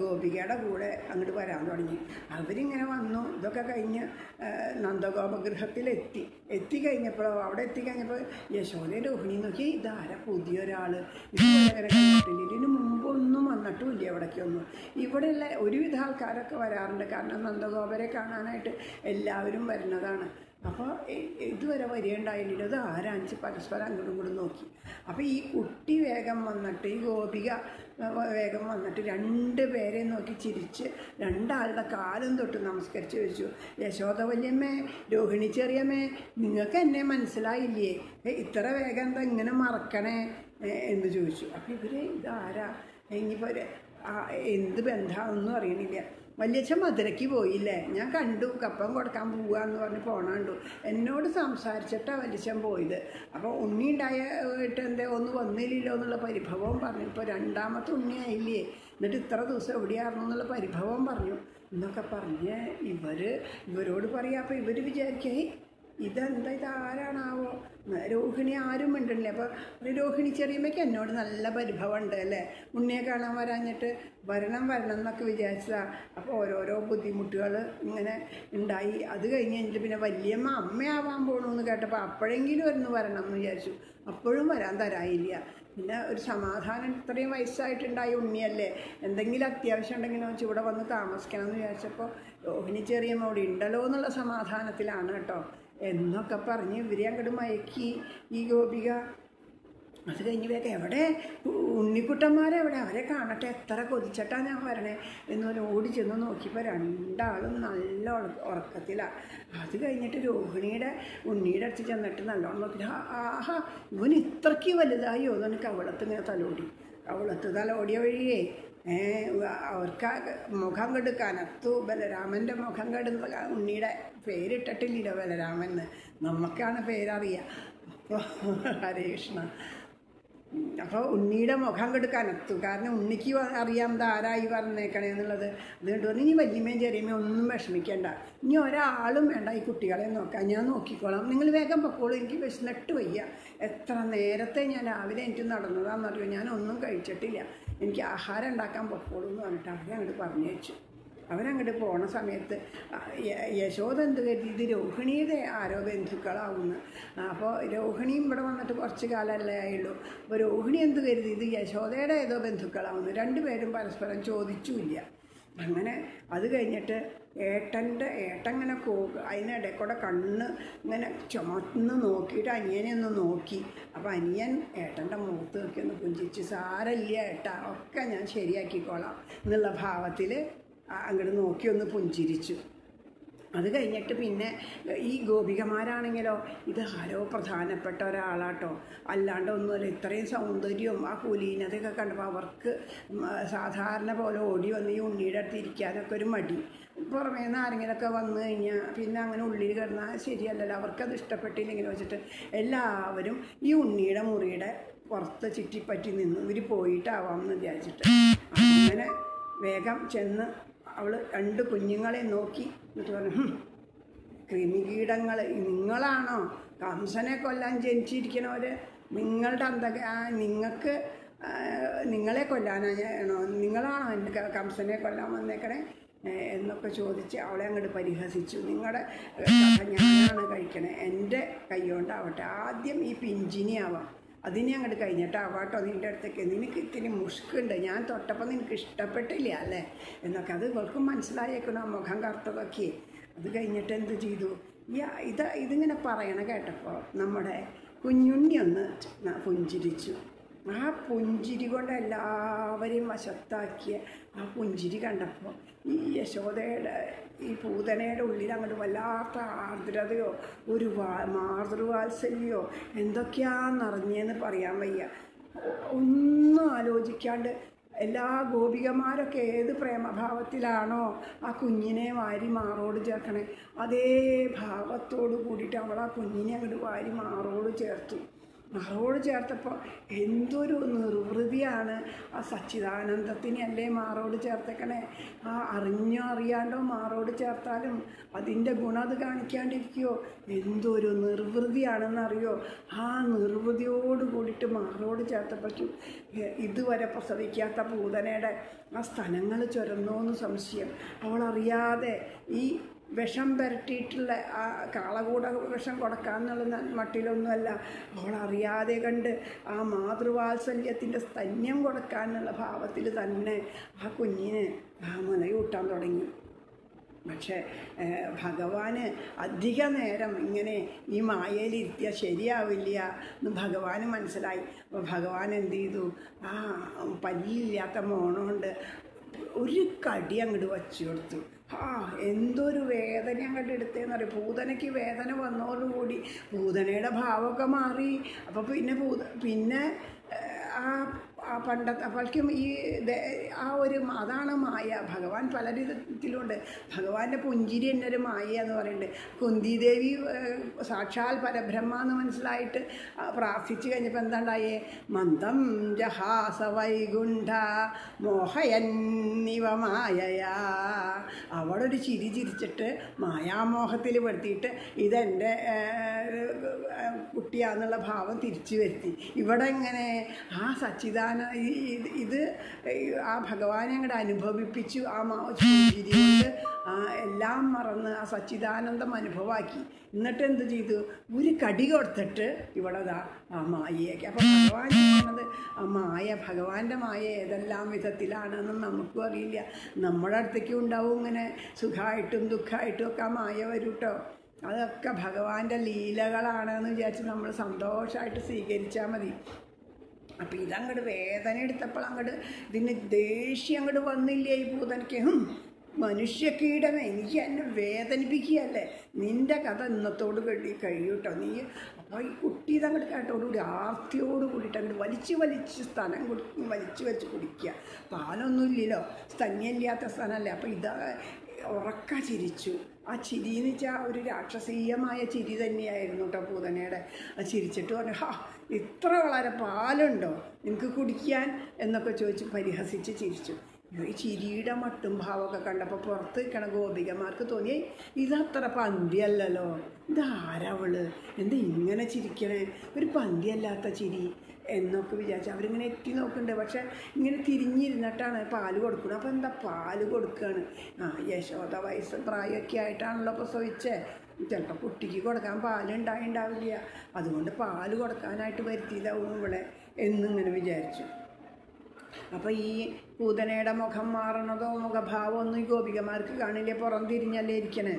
Speaker 1: ഗോപികയുടെ കൂടെ അങ്ങോട്ട് വരാൻ തുടങ്ങി. അവരിങ്ങനെ വന്നു. ഇതൊക്കെ കഴിഞ്ഞ് നന്ദഗോപഗൃഹത്തിലെത്തി. എത്തിക്കഴിഞ്ഞപ്പോൾ അവിടെ എത്തിക്കഴിഞ്ഞപ്പോൾ യശോദയും രോഹിണി നോക്കി ഇതാരാ പുതിയൊരാൾ ഇതിന് മുമ്പൊന്നും വന്നിട്ടുമില്ല ഇവിടേക്കൊന്നും ഇവിടെയുള്ള ഒരുവിധ ആൾക്കാരൊക്കെ വരാറുണ്ട്. കാരണം നന്ദഗോപരെ കാണാനായിട്ട് എല്ലാവരും വരുന്നതാണ്. അപ്പോൾ ഇതുവരെ വരികയുണ്ടായില്ല. അത് ആരാഞ്ച് പരസ്പരം അങ്ങോട്ടും ഇങ്ങോട്ടും നോക്കി. അപ്പോൾ ഈ കുട്ടി വേഗം വന്നിട്ട് ഈ ഗോപിക വേഗം വന്നിട്ട് രണ്ട് പേരെ നോക്കി ചിരിച്ച് രണ്ടാളുടെ കാലം തൊട്ട് നമസ്കരിച്ച് ചോദിച്ചു യശോദ വല്യമ്മേ രോഹിണി ചെറിയമ്മേ നിങ്ങൾക്ക് എന്നെ മനസ്സിലായില്ലേ? ഇത്ര വേഗം എന്താ ഇങ്ങനെ മറക്കണേ? എന്ന് ചോദിച്ചു. അപ്പോൾ ഇവർ ഇതാരാ? ഇനിയിപ്പോൾ എന്ത് ബന്ധമാണെന്നും അറിയണില്ല. വല്യച്ഛൻ മധുരയ്ക്ക് പോയില്ലേ? ഞാൻ കണ്ടു കപ്പം കൊടുക്കാൻ പോവാന്ന് പറഞ്ഞ് പോണാണ്ടു എന്നോട് സംസാരിച്ചിട്ടാണ് വല്യച്ഛൻ പോയത്. അപ്പോൾ ഉണ്ണി ഉണ്ടായിട്ട് എന്തേ ഒന്ന് വന്നില്ലല്ലോ എന്നുള്ള പരിഭവം പറഞ്ഞു. ഇപ്പോൾ രണ്ടാമത്തെ ഉണ്ണി ആയില്ലേ? എന്നിട്ട് ഇത്ര ദിവസം എവിടെയായിരുന്നു എന്നുള്ള പരിഭവം പറഞ്ഞു. എന്നൊക്കെ പറഞ്ഞ് ഇവർ ഇവരോട് പറയാം അപ്പോൾ ഇവർ വിചാരിക്കേ ഇതെന്താ? ഇത് ആരാണാവോ രോഹിണി ആരും മിണ്ടണില്ല. അപ്പോൾ രോഹിണി ചെറിയമ്മയ്ക്ക് എന്നോട് നല്ല പരിഭവം ഉണ്ട് അല്ലേ? ഉണ്ണിയെ കാണാൻ വരാഞ്ഞിട്ട് വരണം വരണം എന്നൊക്കെ വിചാരിച്ചതാ. അപ്പോൾ ഓരോരോ ബുദ്ധിമുട്ടുകൾ ഇങ്ങനെ ഉണ്ടായി. അത് കഴിഞ്ഞ് കഴിഞ്ഞിട്ട് പിന്നെ വലിയമ്മ അമ്മയാവാൻ പോകണമെന്ന് കേട്ടപ്പോൾ അപ്പോഴെങ്കിലും ഒന്ന് വരണം എന്ന് വിചാരിച്ചു. അപ്പോഴും വരാൻ തരായില്ല പിന്നെ ഒരു സമാധാനം ഇത്രയും വയസ്സായിട്ടുണ്ടായി ഉണ്ണിയല്ലേ? എന്തെങ്കിലും അത്യാവശ്യം ഉണ്ടെങ്കിൽ വെച്ച് ഇവിടെ വന്ന് താമസിക്കണം എന്ന് വിചാരിച്ചപ്പോൾ രോഹിണി ചെറിയമ്മ ഇവിടെ ഉണ്ടല്ലോ എന്നുള്ള സമാധാനത്തിലാണ് കേട്ടോ. എന്നൊക്കെ പറഞ്ഞ് ഇവരെ മയക്കി. ഈ ഗോപിക അത് കഴിഞ്ഞ് വേഗം എവിടെ? ഉണ്ണിക്കുട്ടന്മാരെവിടെ? അവരെ കാണട്ടെ എത്ര കൊതിച്ചിട്ടാ ഞാൻ വരണേ? എന്ന് പറഞ്ഞ് ഓടി ചെന്ന് നോക്കിയപ്പോൾ രണ്ടാളും നല്ല ഉറ- ഉറക്കത്തിലാണ് അത് കഴിഞ്ഞിട്ട് രോഹിണിയുടെ ഉണ്ണിയുടെ അടുത്ത് ചെന്നിട്ട് നല്ലോണം നോക്കി. ആഹാ ഇവൻ ഇത്രയ്ക്ക് വലുതായോ എന്ന് അവളത്ത് ഇങ്ങനെ തലോടി. അവളത്ത് തലോടിയ വഴിയേ അവർക്ക് മുഖം കെട് കനത്തു ബലരാമന്റെ മുഖം കെടുന്ന ഉണ്ണിയുടെ പേരിട്ടിട്ടില്ലല്ലോ ബലരാമൻ എന്ന് നമുക്കാണ് പേരറിയുക അപ്പോൾ ഹരേ കൃഷ്ണ. അപ്പോൾ ഉണ്ണിയുടെ മുഖം കെടുക്കാൻ കനത്തു കാരണം ഉണ്ണിക്ക് അറിയാം ആരായി പറഞ്ഞേക്കണേ എന്നുള്ളത്. അതുകൊണ്ട് പറഞ്ഞു ഇനി വല്യമ്മയും ചെറിയമ്മയും ഒന്നും വിഷമിക്കേണ്ട. ഇനി ഒരാളും വേണ്ട ഈ കുട്ടികളെ നോക്കാൻ. ഞാൻ നോക്കിക്കോളാം. നിങ്ങൾ വേഗം പൊക്കോളൂ. എനിക്ക് വിശന്നിട്ട് വയ്യ. എത്ര നേരത്തെ ഞാൻ രാവിലെ എനിക്ക് നടന്നതാണെന്നറിയോ ഞാൻ ഒന്നും കഴിച്ചിട്ടില്ല. എനിക്ക് ആഹാരം ഉണ്ടാക്കാൻ പൊക്കോളൂ എന്ന് പറഞ്ഞിട്ട് അവരെ അങ്ങോട്ട് പറഞ്ഞു വെച്ചു. അവരങ്ങോട്ട് പോണ സമയത്ത് യശോദ എന്ത് കരുതി? ഇത് രോഹിണിയുടെ ആരോ ബന്ധുക്കളാവുന്നു. അപ്പോൾ രോഹിണിയും ഇവിടെ വന്നിട്ട് കുറച്ച് കാലമല്ലേ ആയുള്ളൂ. അപ്പോൾ രോഹിണി എന്ത് കരുതി? ഇത് യശോദയുടെ ഏതോ ബന്ധുക്കളാവുന്നു. രണ്ടുപേരും പരസ്പരം ചോദിച്ചുമില്ല. അങ്ങനെ അത് കഴിഞ്ഞിട്ട് ഏട്ടന്റെ ഏട്ടൻ ഇങ്ങനെ കോ അതിനിടെ കൂടെ കണ്ണ് ഇങ്ങനെ ചുമന്ന് നോക്കിയിട്ട് അനിയനെ ഒന്ന് നോക്കി. അപ്പോൾ അനിയൻ ഏട്ടന്റെ മുഖത്ത് നോക്കി ഒന്ന് പുഞ്ചിച്ച് സാരല്ല ഏട്ടാ ഒക്കെ ഞാൻ ശരിയാക്കിക്കോളാം എന്നുള്ള ഭാവത്തിൽ അങ്ങോട്ട് നോക്കി ഒന്ന് പുഞ്ചിരിച്ചു. അത് കഴിഞ്ഞിട്ട് പിന്നെ ഈ ഗോപികമാരാണെങ്കിലോ ഇത് ആരോ പ്രധാനപ്പെട്ട ഒരാളാട്ടോ. അല്ലാണ്ട് ഒന്നുമല്ല ഇത്രയും സൗന്ദര്യവും ആ കുലീനതയൊക്കെ കണ്ടപ്പോൾ അവർക്ക് സാധാരണ പോലെ ഓടി വന്ന് ഈ ഉണ്ണിയുടെ അടുത്ത് ഇരിക്കാനൊക്കെ ഒരു മടി. പുറമേ നിന്ന് ആരെങ്കിലുമൊക്കെ വന്നു കഴിഞ്ഞാൽ പിന്നെ അങ്ങനെ ഉള്ളിൽ കിടന്നാൽ ശരിയല്ലല്ലോ അവർക്കത് ഇഷ്ടപ്പെട്ടില്ലെങ്കിൽ വെച്ചിട്ട് എല്ലാവരും ഈ ഉണ്ണിയുടെ മുറിയുടെ പുറത്ത് ചുറ്റിപ്പറ്റി നിന്ന്. ഇവർ പോയിട്ടാവാം എന്ന് വിചാരിച്ചിട്ട്. അങ്ങനെ വേഗം ചെന്ന് അവൾ രണ്ട് കുഞ്ഞുങ്ങളെ നോക്കി എന്നിട്ട് പറഞ്ഞു ക്രിമികീടങ്ങൾ നിങ്ങളാണോ? കംസനെ കൊല്ലാൻ ജനിച്ചിരിക്കണവർ നിങ്ങളുടെ അന്ത നിങ്ങൾക്ക് നിങ്ങളെ കൊല്ലാനാണോ നിങ്ങളാണോ എന്റെ കംസനെ കൊല്ലാൻ വന്നേക്കണേ? എന്നൊക്കെ ചോദിച്ച് അവളെ അങ്ങോട്ട് പരിഹസിച്ചു. നിങ്ങളുടെ ഞാനാണ് കഴിക്കണേ. എന്റെ കൈ കൊണ്ടാവട്ടെ. ആദ്യം ഈ പിഞ്ചിനി ആവാം അതിനെ അങ്ങോട്ട് കഴിഞ്ഞിട്ടാവാട്ടോ നിന്റെ അടുത്തേക്ക്. നിനക്ക് ഇത്തിരി മുഷ്കുണ്ട് ഞാൻ തൊട്ടപ്പോൾ നിനക്ക് ഇഷ്ടപ്പെട്ടില്ല അല്ലേ? എന്നൊക്കെ. അത് ഇവൾക്കും മനസ്സിലായേക്കണം ആ മുഖം കറുത്തതൊക്കെ. അത് കഴിഞ്ഞിട്ട് എന്ത് ചെയ്തു? ഈ ഇത് ഇതിങ്ങനെ പറയണ കേട്ടപ്പോൾ നമ്മുടെ കുഞ്ഞുണ്ണി ഒന്ന് പുഞ്ചിരിച്ചു. ആ പുഞ്ചിരി കൊണ്ട് എല്ലാവരെയും വശത്താക്കിയ ആ പുഞ്ചിരി കണ്ടപ്പോൾ ഈ യശോദയുടെ ഈ പൂതനയുടെ ഉള്ളിൽ അങ്ങോട്ട് വല്ലാത്ത ആർദ്രതയോ ഒരു വാ മാതൃവാത്സല്യോ എന്തൊക്കെയാണെന്നറിഞ്ഞെന്ന് പറയാൻ വയ്യ. ഒന്നും ആലോചിക്കാണ്ട് എല്ലാ ഗോപികമാരൊക്കെ ഏത് പ്രേമഭാവത്തിലാണോ ആ കുഞ്ഞിനെ വാരി മാറോട് ചേർക്കണേ. അതേ ഭാവത്തോട് കൂടിയിട്ട് അവൾ ആ കുഞ്ഞിനെ അങ്ങോട്ട് വാരി മാറോട് ചേർത്തു. മാറോട് ചേർത്തപ്പോൾ എന്തൊരു നിർവൃതിയാണ്. ആ സച്ചിദാനന്ദത്തിനെ അല്ലേ മാറോട് ചേർത്തേക്കണേ? ആ അറിഞ്ഞോ അറിയാണ്ടോ മാറോട് ചേർത്താലും അതിന്റെ ഗുണം അത് കാണിക്കാണ്ടിരിക്കുമോ എന്തൊരു നിർവൃതിയാണെന്നറിയോ? ആ നിർവൃതിയോട് കൂടിയിട്ട് മാറോട് ചേർത്തപ്പോഴും ഇതുവരെ പ്രസവിക്കാത്ത പൂതനയുടെ ആ സ്ഥലങ്ങൾ ചുരന്നോന്ന് സംശയം. അവളറിയാതെ ഈ വിഷം പുരട്ടിയിട്ടുള്ള ആ കാളകൂട വിഷം കൊടുക്കാന്നുള്ള മട്ടിലൊന്നുമല്ല. അവൾ അറിയാതെ കണ്ട് ആ മാതൃവാത്സല്യത്തിന്റെ സ്തന്യം കൊടുക്കാനുള്ള ഭാവത്തിൽ തന്നെ ആ കുഞ്ഞിനെ ആ മുലയൂട്ടാൻ തുടങ്ങി. പക്ഷേ ഭഗവാന് അധിക നേരം ഇങ്ങനെ ഈ മായയിലിരുത്തിയ ശരിയാവില്ല എന്ന് ഭഗവാന് മനസ്സിലായി. അപ്പോൾ ഭഗവാൻ എന്ത് ചെയ്തു? ആ പല്ലില്ലാത്ത മോണമുണ്ട്. ഒരു കടി അങ്ങോട്ട് വച്ചു കൊടുത്തു. ആ എന്തൊരു വേദന അങ്ങോട്ട് എടുത്തേന്ന് പറയും പൂതനയ്ക്ക് വേദന വന്നോടുകൂടി പൂതനയുടെ ഭാവമൊക്കെ മാറി. അപ്പോൾ പിന്നെ പൂത പിന്നെ ആ പണ്ടത്തെ അപ്പോഴേക്കും ഈ ആ ഒരു അതാണ് മായ. ഭഗവാൻ പല വിധത്തിലുണ്ട് ഭഗവാന്റെ പുഞ്ചിരി തന്നെ ഒരു മായ എന്ന് പറയുന്നുണ്ട്. കുന്തിദേവി സാക്ഷാൽ പരബ്രഹ്മ എന്ന് മനസ്സിലായിട്ട് ആ, പ്രാർത്ഥിച്ചു കഴിഞ്ഞപ്പോൾ എന്താണ്ടായേ? മന്ദം ജഹാസ വൈകുണ്ഠ മോഹയന്നിവ മായയാ. അവളൊരു ചിരി ചിരിച്ചിട്ട് മായാമോഹത്തിൽ പെടുത്തിയിട്ട് ഇതെന്റെ കുട്ടിയാന്നുള്ള ഭാവം തിരിച്ചു വരുത്തി. ഇവിടെ എങ്ങനെ ആ സച്ചിദാന ഈ- ഇത് ആ ഭഗവാനെ അങ്ങോട്ട് അനുഭവിപ്പിച്ചു ആ മാവിരിയോട് കൊണ്ട് എല്ലാം മറന്ന് ആ സച്ചിദാനന്ദം അനുഭവമാക്കി എന്നിട്ട് എന്ത് ചെയ്തു? ഒരു കടി കൊടുത്തിട്ട് ഇവിടെ ദാ ആ മായയൊക്കെ. അപ്പം ഭഗവാൻ പറയുന്നത് ആ മായ ഭഗവാന്റെ മായ ഏതെല്ലാം വിധത്തിലാണെന്നും നമുക്കും അറിയില്ല. നമ്മുടെ അടുത്തേക്കും ഉണ്ടാവും ഇങ്ങനെ സുഖമായിട്ടും ദുഃഖമായിട്ടും ഒക്കെ ആ മായ വരൂട്ടോ അതൊക്കെ ഭഗവാന്റെ ലീലകളാണെന്ന് വിചാരിച്ച് നമ്മൾ സന്തോഷമായിട്ട് സ്വീകരിച്ചാൽ മതി. അപ്പം ഇതങ്ങോട്ട് വേദന എടുത്തപ്പോൾ അങ്ങോട്ട് ഇതിന് ദേഷ്യം അങ്ങോട്ട് വന്നില്ലേ ഈ മനുഷ്യ മനുഷ്യക്കീടമേ എനിക്ക് എന്നെ വേദനിപ്പിക്കുകയല്ലേ? നിന്റെ കഥ ഇന്നത്തോട് കഴി കഴിയൂട്ടോ? നീ അപ്പോൾ ഈ കുട്ടി ഇതങ്ങോട്ട് കേട്ടോടുകൂടി ആർത്തിയോട് കൂടിയിട്ട് അങ്ങോട്ട് വലിച്ച് വലിച്ച് സ്ഥലം കുടി വലിച്ച് വെച്ച് കുടിക്കുക. പാലൊന്നുമില്ലല്ലോ സ്തന്യമില്ലാത്ത സ്ഥലമല്ലേ? അപ്പോൾ ഇതാ ഉറക്ക ചിരിച്ചു. ആ ചിരി എന്ന് വെച്ചാൽ ഒരു രാക്ഷസീയമായ ചിരി തന്നെയായിരുന്നു കേട്ടോ പൂതനയുടെ ആ ചിരിച്ചിട്ട് പറഞ്ഞു ഹാ ഇത്ര വളരെ പാലുണ്ടോ? നിനക്ക് കുടിക്കാൻ? എന്നൊക്കെ ചോദിച്ച് പരിഹസിച്ച് ചിരിച്ചു. ഈ ചിരിയുടെ മട്ടും ഭാവമൊക്കെ കണ്ടപ്പോൾ പുറത്ത് നിൽക്കണ ഗോപികമാർക്ക് തോന്നി "ഏയ്, ഇതത്ര പന്തിയല്ലല്ലോ. ഇതാരവൾ എന്താ ഇങ്ങനെ ചിരിക്കണേ? ഒരു പന്തിയല്ലാത്ത ചിരി എന്നൊക്കെ വിചാരിച്ചു അവരിങ്ങനെ എത്തി നോക്കുന്നുണ്ട്. പക്ഷെ ഇങ്ങനെ തിരിഞ്ഞിരുന്നിട്ടാണ് പാൽ കൊടുക്കുന്നത്. അപ്പോൾ എന്താ പാൽ കൊടുക്കുകയാണ് ആ യശോദ വയസ്സ് പ്രായമൊക്കെ ആയിട്ടാണല്ലോ പ്രസവിച്ചേ. ചിലപ്പോൾ കുട്ടിക്ക് കൊടുക്കാൻ പാലുണ്ടായിണ്ടാവില്ല. അതുകൊണ്ട് പാൽ കൊടുക്കാനായിട്ട് വരുത്തിയതാവും ഇവിടെ എന്നിങ്ങനെ വിചാരിച്ചു. അപ്പോൾ ഈ പൂതനയുടെ മുഖം മാറണതോ മുഖഭാവം ഒന്നും ഈ ഗോപികമാർക്ക് കാണില്ല? പുറം തിരിഞ്ഞല്ലേ ഇരിക്കണേ?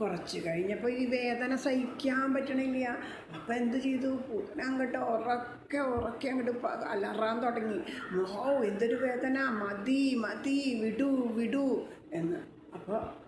Speaker 1: കുറച്ച് കഴിഞ്ഞപ്പോൾ ഈ വേദന സഹിക്കാൻ പറ്റണില്ല. അപ്പം എന്ത് ചെയ്തു? പൂതന അങ്ങോട്ട് ഉറക്കെ ഉറക്കെ അങ്ങോട്ട് അലറാൻ തുടങ്ങി. ഓ എന്തൊരു വേദന? മതി മതി വിടൂ വിടൂ എന്ന്. അപ്പോൾ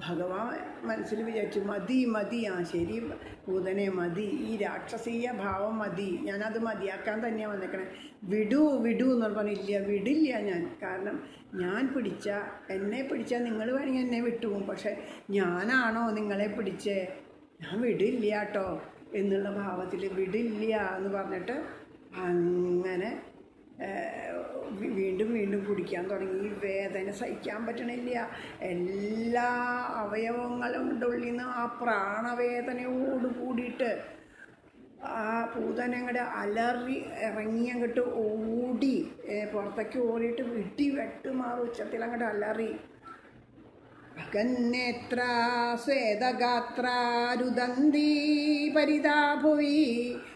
Speaker 1: ഭഗവാൻ മനസ്സിൽ വിചാരിച്ചു മതി മതി ആ ശരി പൂതനെ മതി ഈ രാക്ഷസീയ ഭാവം മതി ഞാനത് മതിയാക്കാൻ തന്നെയാണ് വന്നേക്കണേ. വിടൂ വിടൂ എന്ന് പറഞ്ഞില്ല വിടില്ല ഞാൻ കാരണം ഞാൻ പിടിച്ച എന്നെ പിടിച്ചാൽ നിങ്ങൾ വേണമെങ്കിൽ എന്നെ വിട്ടുപോകും പക്ഷെ ഞാനാണോ നിങ്ങളെ പിടിച്ചേ? ഞാൻ വിടില്ല കേട്ടോ എന്നുള്ള ഭാവത്തിൽ വിടില്ല എന്ന് പറഞ്ഞിട്ട് അങ്ങനെ വീണ്ടും വീണ്ടും കുടിക്കാൻ തുടങ്ങി. വേദന സഹിക്കാൻ പറ്റണില്ല. എല്ലാ അവയവങ്ങളും ഉള്ളിൽ നിന്ന് ആ പ്രാണവേദനയോട് കൂടിയിട്ട് ആ പൂതനങ്ങളുടെ അലറി ഇറങ്ങി അങ്ങോട്ട് ഓടി പുറത്തേക്ക് ഓടിയിട്ട് വിട്ടി വെട്ടുമാറും ഉച്ചത്തിൽ അങ്ങോട്ട് അലറി. അകന്നേത്ര സ്വേദഗാത്രാരുദന്തി പരിതാഭുവി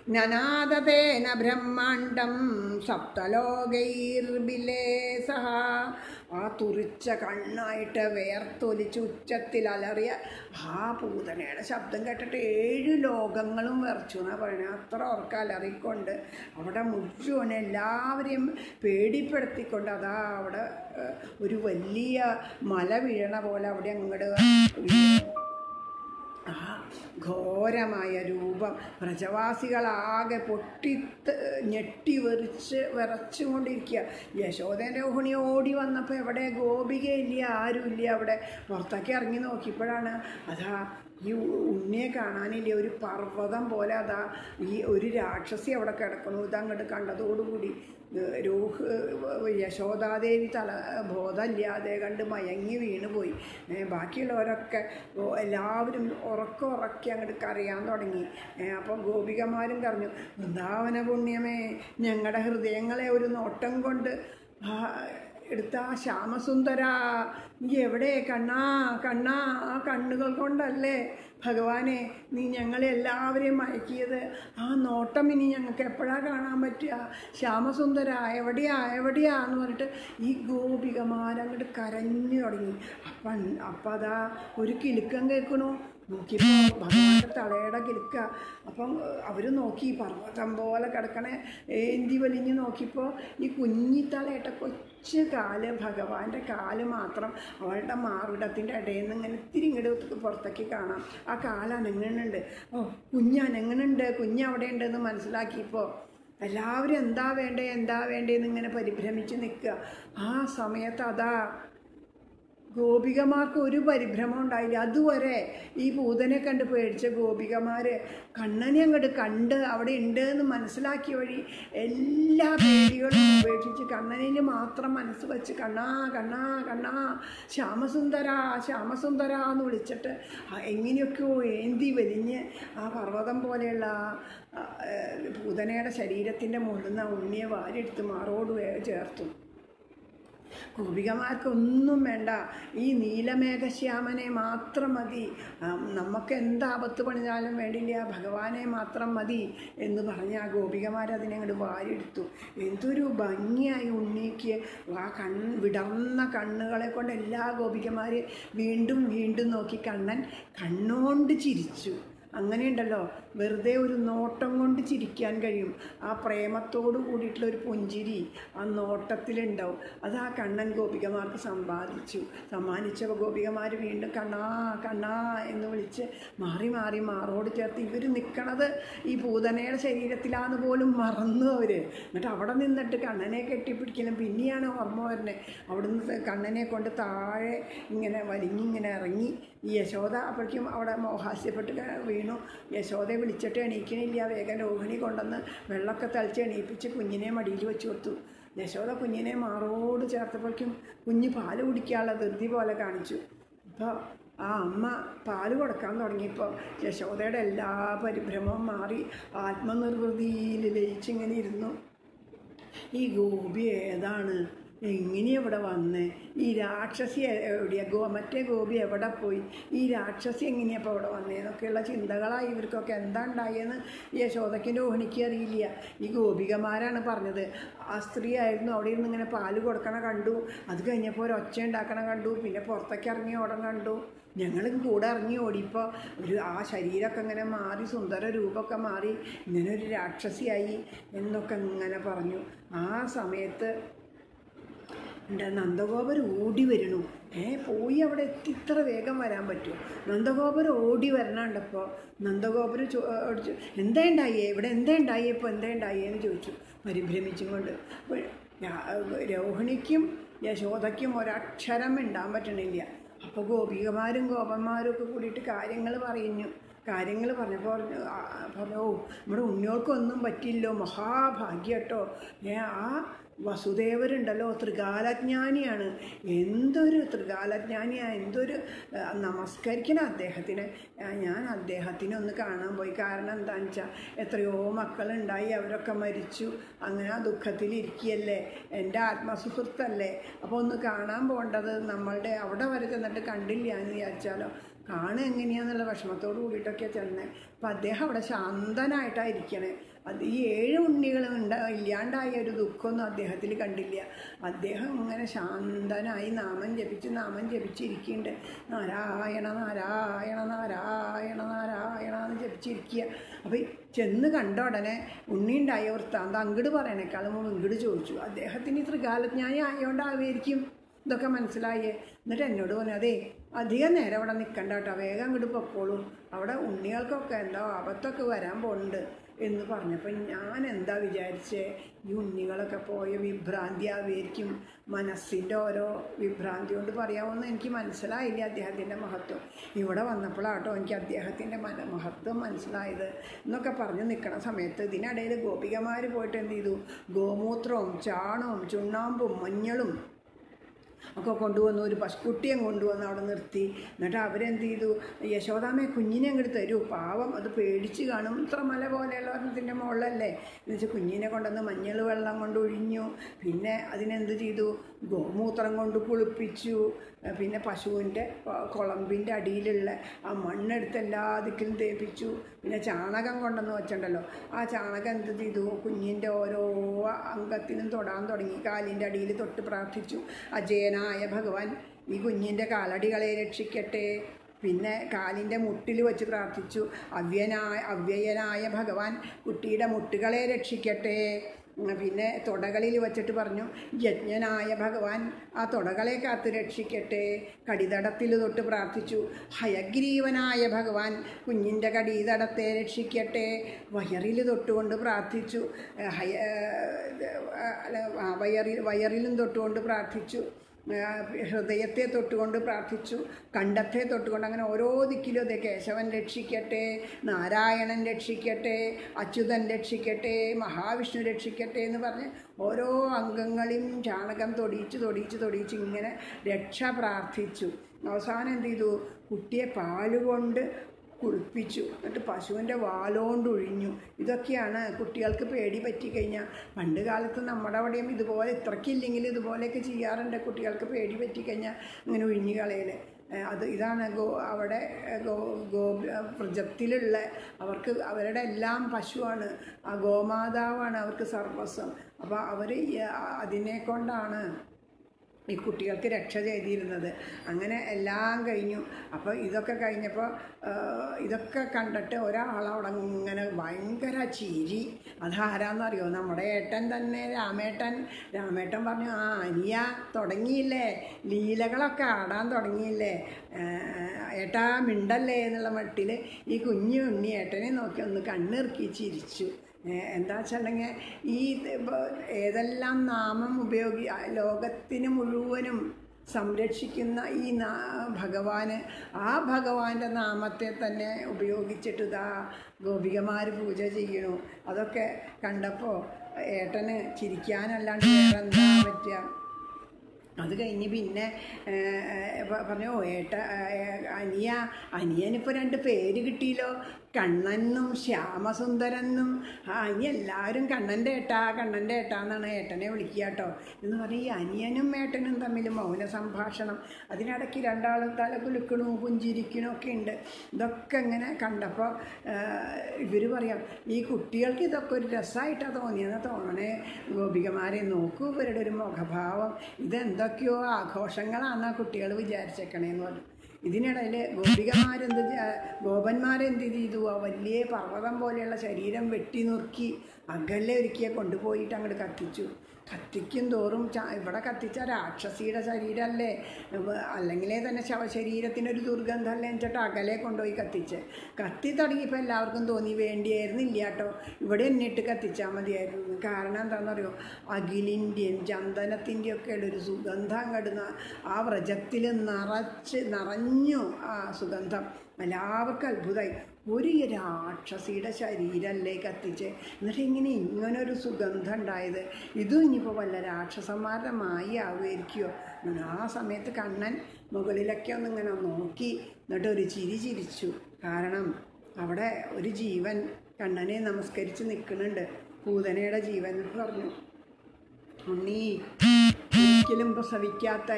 Speaker 1: നനാദതേന ബ്രഹ്മാണ്ടം സപ്തലോകൈർബിലേ സഹ. ആ തുറിച്ച കണ്ണായിട്ട് വേർത്തൊലിച്ച് ഉച്ചത്തിൽ അലറിയ ആ പൂതനയുടെ ശബ്ദം കേട്ടിട്ട് ഏഴ് ലോകങ്ങളും വിറച്ചു എന്നാ പറയണേ. അത്ര ഉറക്ക അലറിക്കൊണ്ട് അവിടെ മുഴുവൻ എല്ലാവരെയും പേടിപ്പെടുത്തിക്കൊണ്ട് അതാ അവിടെ ഒരു വലിയ മല വീഴണ പോലെ അവിടെ അങ്ങോട്ട് ഘോരമായ രൂപം. പ്രജവാസികളാകെ പൊട്ടി ഞെട്ടി വെറിച്ച് വിറച്ചുകൊണ്ടിരിക്കുക. യശോദേന്റെ ഊഹണി ഓടി വന്നപ്പോൾ എവിടെ? ഗോപികയില്ല ആരുമില്ല അവിടെ. പുറത്തേക്ക് ഇറങ്ങി നോക്കിയപ്പോഴാണ് അതാ ഈ ഉണ്ണിയെ കാണാനില്ല. ഒരു പർവതം പോലെ അതാ ഈ ഒരു രാക്ഷസി അവിടെ കിടക്കുന്നു. ഇതങ്ങോട്ട് കണ്ടതോടുകൂടി രോഹ് യശോദാദേവി തല ബോധമില്ലാതെ കണ്ട് മയങ്ങി വീണുപോയി. ബാക്കിയുള്ളവരൊക്കെ എല്ലാവരും ഉറക്കം ഉറക്കി അങ്ങോട്ട് കരയാൻ തുടങ്ങി. അപ്പോൾ അപ്പം ഗോപികമാരും പറഞ്ഞു വൃന്ദാവന പുണ്യമേ ഞങ്ങളുടെ ഹൃദയങ്ങളെ ഒരു നോട്ടം കൊണ്ട് എടുത്ത ശ്യാമസുന്ദര നീ എവിടെ? കണ്ണാ കണ്ണാ ആ കണ്ണുകൾ കൊണ്ടല്ലേ? ഭഗവാനെ നീ ഞങ്ങളെ എല്ലാവരെയും മയക്കിയത്. ആ നോട്ടം ഇനി ഞങ്ങൾക്ക് എപ്പോഴാ കാണാൻ പറ്റുക? ശ്യാമസുന്ദര എവിടെയാ എവിടെയാ എന്ന് പറഞ്ഞിട്ട് ഈ ഗോപികമാരങ്ങോട്ട് കരഞ്ഞു തുടങ്ങി. അപ്പം അപ്പം അതാ ഒരു കിലുക്കം കേൾക്കണു. നോക്കിയപ്പോൾ ഭഗവാന്റെ തലയുടെ കിലുക്ക അപ്പം അവർ നോക്കി പർവതം പോലെ കിടക്കണ ഏന്തി വലിഞ്ഞ് നോക്കിയപ്പോൾ ഈ കുഞ്ഞി തലയിട്ട കൊച്ചു കാൽ ഭഗവാന്റെ കാൽ മാത്രം അവളുടെ മാറിടത്തിന്റെ ഇടയിൽ നിന്ന് ഇങ്ങനെ ഇത്തിരി ഇങ്ങോട്ട് പുറത്തേക്ക് കാണാം. ആ കാൽ അനങ്ങണുണ്ട്. ഓ കുഞ്ഞ് അനങ്ങണുണ്ട്. കുഞ്ഞ് അവിടെ ഉണ്ടെന്ന് മനസ്സിലാക്കിയപ്പോൾ എല്ലാവരും എന്താ വേണ്ടേ എന്താ വേണ്ടേന്ന് ഇങ്ങനെ പരിഭ്രമിച്ച് നിൽക്കുക. ആ സമയത്ത് അതാ ഗോപികമാർക്ക് ഒരു പരിഭ്രമം ഉണ്ടായില്ല. അതുവരെ ഈ ഭൂതനെ കണ്ട് പേടിച്ച ഗോപികമാർ കണ്ണനെ അങ്ങോട്ട് കണ്ട് അവിടെ ഉണ്ട് എന്ന് മനസ്സിലാക്കിയ വഴി എല്ലാ പേടികളും ഉപേക്ഷിച്ച് കണ്ണനിൽ മാത്രം മനസ്സ് വെച്ച് കണ്ണാ കണ്ണാ കണ്ണാ ശ്യാമസുന്ദര ശ്യാമസുന്ദര എന്ന് വിളിച്ചിട്ട് എങ്ങനെയൊക്കെയോ ഏന്തി വലിഞ്ഞ് ആ പർവതം പോലെയുള്ള പൂതനയുടെ ശരീരത്തിന്റെ ആ ഉണ്ണിയെ വാരിയെടുത്ത് മാറോട് ചേർത്തു. ഗോപികമാർക്കൊന്നും വേണ്ട. ഈ നീലമേഘശ്യാമനെ മാത്രം മതി. നമുക്ക് എന്ത് ആപത്ത് പണിഞ്ഞാലും വേണ്ടില്ല. ഭഗവാനെ മാത്രം മതി എന്ന് പറഞ്ഞ ആ ഗോപികമാർ അങ്ങോട്ട് വാരിയെടുത്തു. എന്തൊരു ഭംഗിയായി ഉണ്ണിക്ക്. ആ കൺ വിടർന്ന കണ്ണുകളെ കൊണ്ട് എല്ലാ ഗോപികമാരെ വീണ്ടും വീണ്ടും നോക്കി കണ്ണൻ കണ്ണോണ്ട് ചിരിച്ചു. അങ്ങനെയുണ്ടല്ലോ. വെറുതെ ഒരു നോട്ടം കൊണ്ട് ചിരിക്കാൻ കഴിയും. ആ പ്രേമത്തോട് കൂടിയിട്ടുള്ള ഒരു പുഞ്ചിരി ആ നോട്ടത്തിലുണ്ടാവും. അത് ആ കണ്ണൻ ഗോപികമാർക്ക് സമ്പാദിച്ചു. സമ്മാനിച്ച ഗോപികമാർ വീണ്ടും കണ്ണാ കണ്ണാ എന്ന് വിളിച്ച് മാറി മാറി മാറോട് ചേർത്ത് ഇവർ നിൽക്കണത് ഈ പൂതനയുടെ ശരീരത്തിലാന്ന് പോലും മറന്നു അവർ എന്നിട്ട് അവിടെ നിന്നിട്ട് കണ്ണനെ കെട്ടിപ്പിടിക്കലും. പിന്നെയാണ് ഓർമ്മ വരുന്നത് അവിടുന്ന് കണ്ണനെ കൊണ്ട് താഴെ ഇങ്ങനെ വലിഞ്ഞിങ്ങനെ ഇറങ്ങി. ഈ യശോദ അപ്പോഴേക്കും അവിടെ മോഹാസ്യപ്പെട്ട് വീണു. യശോദയെ വിളിച്ചിട്ട് എണീക്കണില്ല. വേഗം രോഹിണി കൊണ്ടുവന്ന് വെള്ളമൊക്കെ തളിച്ച് എണീപ്പിച്ച് കുഞ്ഞിനെ മടിയിൽ വെച്ച് കൊടുത്തു. യശോദ കുഞ്ഞിനെ മാറോട് ചേർത്തപ്പോഴേക്കും കുഞ്ഞ് പാൽ കുടിക്കാനുള്ള ധൃതി പോലെ കാണിച്ചു. അപ്പോൾ ആ അമ്മ പാൽ കൊടുക്കാൻ തുടങ്ങിയപ്പോൾ യശോദയുടെ എല്ലാ പരിഭ്രമവും മാറി ആത്മനിർവൃതിയിൽ ലയിച്ചിങ്ങനെ ഇരുന്നു. ഈ ഗോപി ഏതാണ്? എങ്ങനെയാ ഇവിടെ വന്നേ? ഈ രാക്ഷസി എവിടെ ഗോ മറ്റേ ഗോപി എവിടെ പോയി? ഈ രാക്ഷസി എങ്ങനെയാണ് ഇപ്പോൾ ഇവിടെ വന്നതെന്നൊക്കെയുള്ള ചിന്തകളായി ഇവർക്കൊക്കെ എന്താ ഉണ്ടായെന്ന് ഈ യശോദയ്ക്ക് ഓഹണിക്ക് അറിയില്ല. ഈ ഗോപികമാരാണ് പറഞ്ഞത്. ആ സ്ത്രീ ആയിരുന്നു അവിടെ ഇരുന്ന് ഇങ്ങനെ പാൽ കൊടുക്കണ കണ്ടു. അത് കഴിഞ്ഞപ്പോൾ ഒരു ഒച്ച ഉണ്ടാക്കണ കണ്ടു. പിന്നെ പുറത്തേക്ക് ഇറങ്ങി ഓടം കണ്ടു. ഞങ്ങൾ കൂടെ ഇറങ്ങി ഓടിയപ്പോൾ ഒരു ആ ശരീരമൊക്കെ ഇങ്ങനെ മാറി സുന്ദര രൂപമൊക്കെ മാറി ഇങ്ങനെ ഒരു രാക്ഷസിയായി എന്നൊക്കെ ഇങ്ങനെ പറഞ്ഞു. ആ സമയത്ത് എന്റെ നന്ദഗോപുരം ഓടി വരണു. ഏ പോയി അവിടെ എത്തി ഇത്ര വേഗം വരാൻ പറ്റുമോ നന്ദഗോപുരം ഓടി വരണുണ്ടപ്പോൾ നന്ദഗോപുരം ചോ എന്താ ഉണ്ടായി ഇവിടെ എന്താ ഉണ്ടായി ഇപ്പോൾ എന്താ ഉണ്ടായി എന്ന് ചോദിച്ചു. പരിഭ്രമിച്ചും കൊണ്ട്. രോഹിണിക്കും യശോദയ്ക്കും ഒരക്ഷരം ഉണ്ടാൻ പറ്റണില്ല. അപ്പോൾ ഗോപികമാരും ഗോപന്മാരും ഒക്കെ കൂടിയിട്ട് കാര്യങ്ങൾ പറയുന്നു. കാര്യങ്ങൾ പറഞ്ഞപ്പോൾ ഓ നമ്മുടെ ഉണ്ണിയോൾക്കൊന്നും പറ്റില്ലോ മഹാഭാഗ്യം കേട്ടോ ഏ ആ വസുദേവരുണ്ടല്ലോ ത്രികാലജ്ഞാനിയാണ്. എന്തൊരു ത്രികാലജ്ഞാനിയാണ് എന്തൊരു നമസ്കരിക്കണം അദ്ദേഹത്തിന്. ഞാൻ അദ്ദേഹത്തിനെ ഒന്ന് കാണാൻ പോയി. കാരണം എന്താണെന്ന് വെച്ചാൽ എത്രയോ മക്കളുണ്ടായി അവരൊക്കെ മരിച്ചു. അങ്ങനെ ആ ദുഃഖത്തിലിരിക്കുകയല്ലേ എന്റെ ആത്മസുഹൃത്തല്ലേ. അപ്പോൾ ഒന്ന് കാണാൻ പോകേണ്ടത് നമ്മളുടെ അവിടെ വരെ ചെന്നിട്ട് കണ്ടില്ല എന്ന് വിചാരിച്ചാലോ. കാണുക എങ്ങനെയാന്നുള്ള വിഷമത്തോട് കൂടിയിട്ടൊക്കെ ചെന്നത് അപ്പം അദ്ദേഹം അവിടെ ശാന്തനായിട്ടാണ് ഇരിക്കണേ അത് ഈ ഏഴ് ഉണ്ണികളും ഉണ്ട ഇല്ലാണ്ടായ ഒരു ദുഃഖമൊന്നും അദ്ദേഹത്തിൽ കണ്ടില്ല. അദ്ദേഹം ഇങ്ങനെ ശാന്തനായി നാമം ജപിച്ച് നാമം ജപിച്ചിരിക്കുന്നുണ്ട് നാരായണ നാരായണ നാരായണ നാരായണ എന്ന് ജപിച്ചിരിക്കുക. അപ്പോൾ ചെന്ന് കണ്ട ഉടനെ ഉണ്ണിയുണ്ടായ വൃത്താന്തം അങ്ങോട്ട് പറയണേക്കാളും മുമ്പ് ഇങ്ങോട്ട് ചോദിച്ചു. അദ്ദേഹത്തിന് ത്രികാലജ്ഞാനി ആയതുകൊണ്ടാവുമായിരിക്കും ഇതൊക്കെ മനസ്സിലായേ. എന്നിട്ട് എന്നോട് പറഞ്ഞു അതേ അധികം നേരം അവിടെ നിൽക്കണ്ട കേട്ടോ. വേഗം അങ്ങോട്ട് പൊക്കോളൂ. അവിടെ ഉണ്ണികൾക്കൊക്കെ എന്തോ ആപത്തൊക്കെ വരാൻ പോകുന്നുണ്ട് എന്ന് പറഞ്ഞപ്പോൾ ഞാൻ എന്താ വിചാരിച്ചേ? ഈ ഉണ്ണികളൊക്കെ പോയ വിഭ്രാന്തി ആവുമായിരിക്കും മനസ്സിന്റെ ഓരോ വിഭ്രാന്തി കൊണ്ട് പറയാമെന്ന് എനിക്ക് മനസ്സിലായില്ല അദ്ദേഹത്തിന്റെ മഹത്വം. ഇവിടെ വന്നപ്പോഴാട്ടോ എനിക്ക് അദ്ദേഹത്തിന്റെ മന മഹത്വം മനസ്സിലായത്. എന്നൊക്കെ പറഞ്ഞ് നിൽക്കണ സമയത്ത് ഇതിനിടയിൽ ഗോപികമാർ പോയിട്ട് എന്ത് ചെയ്തു? ഗോമൂത്രവും ചാണവും ചുണ്ണാമ്പും മഞ്ഞളും ഒക്കെ കൊണ്ടുവന്നു ഒരു പശുക്കുട്ടിയെ കൊണ്ടുവന്ന് അവിടെ നിർത്തി. എന്നിട്ട് അവരെന്ത് ചെയ്തു? യശോദാമ്മ കുഞ്ഞിനെ അങ്ങോട്ട് തരൂ. പാവം അത് പേടിച്ച് കാണും. ഇത്ര മല പോലെയുള്ള ഒരെണ്ണത്തിന്റെ മുകളിലല്ലേ? എന്ന് വെച്ചാൽ കുഞ്ഞിനെ കൊണ്ടുവന്ന് മഞ്ഞൾ വെള്ളം കൊണ്ട് ഒഴിഞ്ഞു. പിന്നെ അതിനെന്ത് ചെയ്തു? ഗോമൂത്രം കൊണ്ട് കുളിപ്പിച്ചു പിന്നെ പശുവിന്റെ കുളമ്പിന്റെ അടിയിലുള്ള ആ മണ്ണെടുത്ത് എല്ലാ ദിക്കിലും തേപ്പിച്ചു. പിന്നെ ചാണകം കൊണ്ടെന്ന് വെച്ചിട്ടുണ്ടല്ലോ ആ ചാണകം എന്ത് ചെയ്തു? കുഞ്ഞിന്റെ ഓരോ അംഗത്തിനും തൊടാൻ തുടങ്ങി. കാലിന്റെ അടിയിൽ തൊട്ട് പ്രാർത്ഥിച്ചു. അജയനായ ഭഗവാൻ ഈ കുഞ്ഞിന്റെ കാലടികളെ രക്ഷിക്കട്ടെ. പിന്നെ കാലിന്റെ മുട്ടിൽ വെച്ച് പ്രാർത്ഥിച്ചു. അവ്യനായ അവ്യയനായ ഭഗവാൻ കുട്ടിയുടെ മുട്ടുകളെ രക്ഷിക്കട്ടെ. പിന്നെ തുടകളിൽ വച്ചിട്ട് പറഞ്ഞു യജ്ഞനായ ഭഗവാൻ ആ തുടകളെ കാത്തു രക്ഷിക്കട്ടെ. കടിതടത്തിൽ തൊട്ട് പ്രാർത്ഥിച്ചു ഹയഗ്രീവനായ ഭഗവാൻ കുഞ്ഞിന്റെ കടിതടത്തെ രക്ഷിക്കട്ടെ. വയറിൽ തൊട്ടുകൊണ്ട് പ്രാർത്ഥിച്ചു ഹയ വയറിൽ വയറിലും തൊട്ടുകൊണ്ട് പ്രാർത്ഥിച്ചു. ഹൃദയത്തെ തൊട്ടുകൊണ്ട് പ്രാർത്ഥിച്ചു കണ്ടത്തെ തൊട്ടുകൊണ്ട് അങ്ങനെ ഓരോ ദിക്കിലും അതെ കേശവൻ രക്ഷിക്കട്ടെ നാരായണൻ രക്ഷിക്കട്ടെ അച്യുതൻ രക്ഷിക്കട്ടെ മഹാവിഷ്ണു രക്ഷിക്കട്ടെ എന്ന് പറഞ്ഞ് ഓരോ അംഗങ്ങളെയും ചാണകം തൊടിയിച്ച് തൊടിയിച്ച് തൊടിയിച്ച് ഇങ്ങനെ രക്ഷ പ്രാർത്ഥിച്ചു. അവസാനം എന്ത് ചെയ്തു? കുട്ടിയെ പാലുകൊണ്ട് കുളിപ്പിച്ചു. എന്നിട്ട് പശുവിന്റെ വാലോണ്ട് ഒഴിഞ്ഞു. ഇതൊക്കെയാണ് കുട്ടികൾക്ക് പേടി പറ്റിക്കഴിഞ്ഞാൽ പണ്ട് കാലത്ത് നമ്മുടെ അവിടെയും ഇതുപോലെ ഇത്രയ്ക്കില്ലെങ്കിൽ ഇതുപോലെയൊക്കെ ചെയ്യാറുണ്ട് കുട്ടികൾക്ക് പേടി പറ്റിക്കഴിഞ്ഞാൽ അങ്ങനെ ഒഴിഞ്ഞു കളയൽ അത് ഇതാണ് ഗോ അവിടെ ഗോ ഗോ വ്രജത്തിലുള്ള അവർക്ക് അവരുടെ എല്ലാം പശുവാണ്. ആ ഗോമാതാവാണ് അവർക്ക് സർവസ്വം അപ്പോൾ അവർ അതിനെ കൊണ്ടാണ് ഈ കുട്ടികൾക്ക് രക്ഷ ചെയ്തിരുന്നത്. അങ്ങനെ എല്ലാം കഴിഞ്ഞു. അപ്പോൾ ഇതൊക്കെ കഴിഞ്ഞപ്പോൾ ഇതൊക്കെ കണ്ടിട്ട് ഒരാളവിടെ ഇങ്ങനെ ഭയങ്കര ചിരി. അതാരാന്നറിയോ? നമ്മുടെ ഏട്ടൻ തന്നെ രാമേട്ടൻ. രാമേട്ടൻ പറഞ്ഞു ആ അനിയ തുടങ്ങിയില്ലേ? ലീലകളൊക്കെ ആടാൻ തുടങ്ങിയില്ലേ? ഏട്ടാ മിണ്ടല്ലേ? എന്നുള്ള മട്ടിൽ ഈ കുഞ്ഞു ഉണ്ണി ഏട്ടനെ നോക്കി ഒന്ന് കണ്ണിറുക്കി ചിരിച്ചു. എന്താ വെച്ചിട്ടുണ്ടെങ്കിൽ ഈ ഏതെല്ലാം നാമം ഉപയോഗി ലോകത്തിന് മുഴുവനും സംരക്ഷിക്കുന്ന ഈ നാ ഭഗവാന് ആ ഭഗവാന്റെ നാമത്തെ തന്നെ ഉപയോഗിച്ചിട്ട് ഇതാ ഗോപികമാർ പൂജ ചെയ്യണു. അതൊക്കെ കണ്ടപ്പോൾ ഏട്ടന് ചിരിക്കാനല്ലാണ്ട് വേറെ എന്താ പറ്റുക അത് കഴിഞ്ഞ് പിന്നെ പറഞ്ഞു "ഓ, ഏട്ട അനിയ അനിയനിപ്പോൾ രണ്ട് പേര് കിട്ടിയല്ലോ. കണ്ണനും ശ്യാമസുന്ദരനും. ആ ഇനി എല്ലാവരും കണ്ണന്റെ ഏട്ടാ കണ്ണന്റെ ഏട്ടാ എന്നാണ് ഏട്ടനെ വിളിക്കുക കേട്ടോ. എന്ന് പറഞ്ഞ് ഈ അനിയനും ഏട്ടനും തമ്മിൽ മൗന സംഭാഷണം. അതിനിടയ്ക്ക് രണ്ടാളും തല കുലുക്കണു പുഞ്ചിരിക്കണു ഒക്കെ ഉണ്ട്. ഇതൊക്കെ ഇങ്ങനെ കണ്ടപ്പോൾ ഇവർ പറയാം ഈ കുട്ടികൾക്ക് ഇതൊക്കെ ഒരു രസമായിട്ടാണ് തോന്നിയെന്ന് തോന്നണേ. ഗോപികമാരെ നോക്കൂ ഇവരുടെ ഒരു മുഖഭാവം. ഇതെന്തൊക്കെയോ ആഘോഷങ്ങളാണ് കുട്ടികൾ വിചാരിച്ചേക്കണേന്ന് പറഞ്ഞു. ഇതിനിടയിൽ ഗോപികമാരെന്ത് ഗോപന്മാരെന്ത് ചെയ്തു? ആ വലിയ പർവതം പോലെയുള്ള ശരീരം വെട്ടി നുറുക്കി അകലെ ഒരുക്കിയെ കൊണ്ടുപോയിട്ട് അങ്ങോട്ട് കത്തിച്ചു. കത്തിക്കും തോറും ഇവിടെ കത്തിച്ച രാക്ഷസിയുടെ ശരീരമല്ലേ അല്ലെങ്കിലേ തന്നെ ശവശരീരത്തിനൊരു ദുർഗന്ധമല്ലേ എന്നിട്ട് അകലെ കൊണ്ടുപോയി കത്തിച്ച്. കത്തി തുടങ്ങിയപ്പോൾ എല്ലാവർക്കും തോന്നി വേണ്ടിയായിരുന്നില്ല കേട്ടോ. ഇവിടെ എന്നിട്ട് കത്തിച്ചാൽ മതിയായിരുന്നു. കാരണം എന്താണെന്നറിയോ അഖിലിന്റെയും ചന്ദനത്തിന്റെയൊക്കെ ഉള്ളൊരു സുഗന്ധം കടുന്ന ആ വ്രജത്തിൽ നിറച്ച് നിറഞ്ഞു ആ സുഗന്ധം. എല്ലാവർക്കും അത്ഭുതമായി ഒരു രാക്ഷസിയുടെ ശരീരമല്ലേ കത്തിച്ച്. എന്നിട്ട് ഇങ്ങനെ ഇങ്ങനൊരു സുഗന്ധം ഉണ്ടായത്. ഇതും ഇനിയിപ്പോൾ വല്ല രാക്ഷസന്മാരുടെ മായി ആവുമായിരിക്കുമോ ആ സമയത്ത് കണ്ണൻ മുകളിലൊക്കെ ഒന്ന് ഇങ്ങനെ നോക്കി. എന്നിട്ട് ഒരു ചിരി ചിരിച്ചു. കാരണം അവിടെ ഒരു ജീവൻ കണ്ണനെ നമസ്കരിച്ച് നിൽക്കുന്നുണ്ട്. പൂതനയുടെ ജീവൻ എന്ന് പറഞ്ഞു. ഉണ്ണി ഒരിക്കലും പ്രസവിക്കാത്ത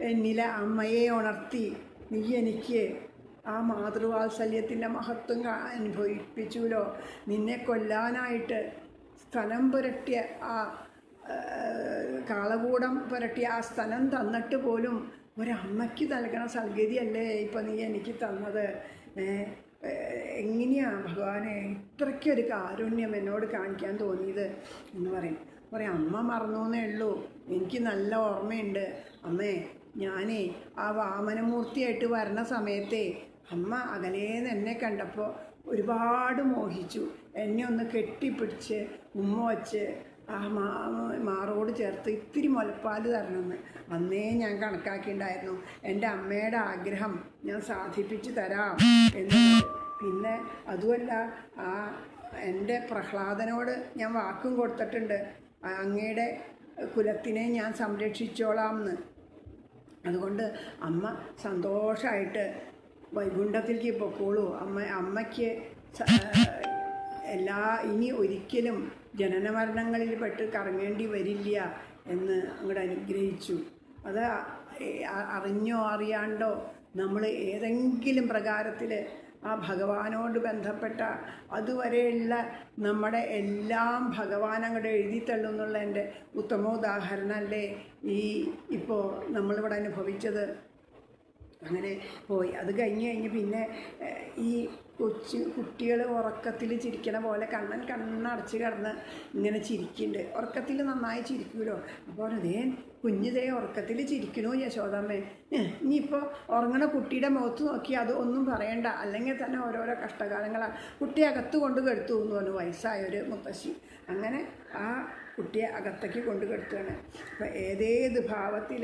Speaker 1: എന്നിലെ അമ്മയെ ഉണർത്തി. നീ എനിക്ക് ആ മാതൃവാത്സല്യത്തിന്റെ മഹത്വം അനുഭവിപ്പിച്ചുലോ? നിന്നെ കൊല്ലാനായിട്ട് സ്ഥലം പുരട്ടിയ ആ കാളകൂടം പുരട്ടിയ ആ സ്ഥലം തന്നിട്ട് പോലും ഒരമ്മയ്ക്ക് നൽകണ സൽഗതിയല്ലേ ഇപ്പം നീ എനിക്ക് തന്നത്? എങ്ങനെയാണ് ഭഗവാനെ ഇത്രയ്ക്കൊരു കാരുണ്യം എന്നോട് കാണിക്കാൻ തോന്നിയത് എന്ന് പറയും. പറയും അമ്മ മറന്നൂന്നേ ഉള്ളൂ. എനിക്ക് നല്ല ഓർമ്മയുണ്ട്. അമ്മേ ഞാനേ ആ വാമനമൂർത്തിയായിട്ട് വരണ സമയത്തെ അമ്മ അകലേന്ന് എന്നെ കണ്ടപ്പോൾ ഒരുപാട് മോഹിച്ചു. എന്നെ ഒന്ന് കെട്ടിപ്പിടിച്ച് ഉമ്മ വച്ച് ആ മാ മാറോട് ചേർത്ത് ഇത്തിരി മുലപ്പാൽ തരണമെന്ന്. അന്നേ ഞാൻ കണക്കാക്കിയിട്ടുണ്ടായിരുന്നു എന്റെ അമ്മയുടെ ആഗ്രഹം ഞാൻ സാധിപ്പിച്ചു തരാം എന്നുള്ളത്. പിന്നെ അതുമല്ല ആ എന്റെ പ്രഹ്ലാദനോട് ഞാൻ വാക്കും കൊടുത്തിട്ടുണ്ട്. അങ്ങയുടെ കുലത്തിനെ ഞാൻ സംരക്ഷിച്ചോളാം എന്ന് അതുകൊണ്ട് അമ്മ സന്തോഷമായിട്ട് വൈകുണ്ഠത്തിലേക്ക് പൊക്കോളൂ. അമ്മ അമ്മയ്ക്ക് എല്ലാ ഇനി ഒരിക്കലും ജനന മരണങ്ങളിൽ പെട്ട് കറങ്ങേണ്ടി വരില്ല എന്ന് അങ്ങോട്ട് അനുഗ്രഹിച്ചു. അത് അറിഞ്ഞോ അറിയാണ്ടോ നമ്മൾ ഏതെങ്കിലും പ്രകാരത്തിൽ ആ ഭഗവാനോട് ബന്ധപ്പെട്ട അതുവരെയുള്ള നമ്മുടെ എല്ലാം ഭഗവാൻ അങ്ങോട്ട് എഴുതി തള്ളുന്നുള്ള എന്റെ ഉത്തമോദാഹരണമല്ലേ ഈ ഇപ്പോൾ നമ്മളിവിടെ അനുഭവിച്ചത്? അങ്ങനെ പോയി. അത് കഴിഞ്ഞ് കഴിഞ്ഞ് പിന്നെ ഈ കൊച്ചു കുട്ടികൾ ഉറക്കത്തിൽ ചിരിക്കണ പോലെ കണ്ണൻ കണ്ണടച്ച് കിടന്ന് ഇങ്ങനെ ചിരിക്കുന്നുണ്ട് ഉറക്കത്തിൽ നന്നായി ചിരിക്കുമല്ലോ അപ്പോൾ അതേ കുഞ്ഞിതേ ഉറക്കത്തിൽ ചിരിക്കണു യശോദമ്മേ. ഇനിയിപ്പോൾ ഉറങ്ങണ കുട്ടിയുടെ മുഖത്ത് നോക്കി അത് ഒന്നും പറയണ്ട. അല്ലെങ്കിൽ തന്നെ ഓരോരോ കഷ്ടകാലങ്ങളാണ് കുട്ടി അകത്ത് കൊണ്ട് കെടുത്തു എന്ന് പറഞ്ഞു വയസ്സായൊരു മുത്തശ്ശി. അങ്ങനെ ആ കുട്ടിയെ അകത്തേക്ക് കൊണ്ടു കെടുത്തുകയാണ് അപ്പം ഏതേത് ഭാവത്തിൽ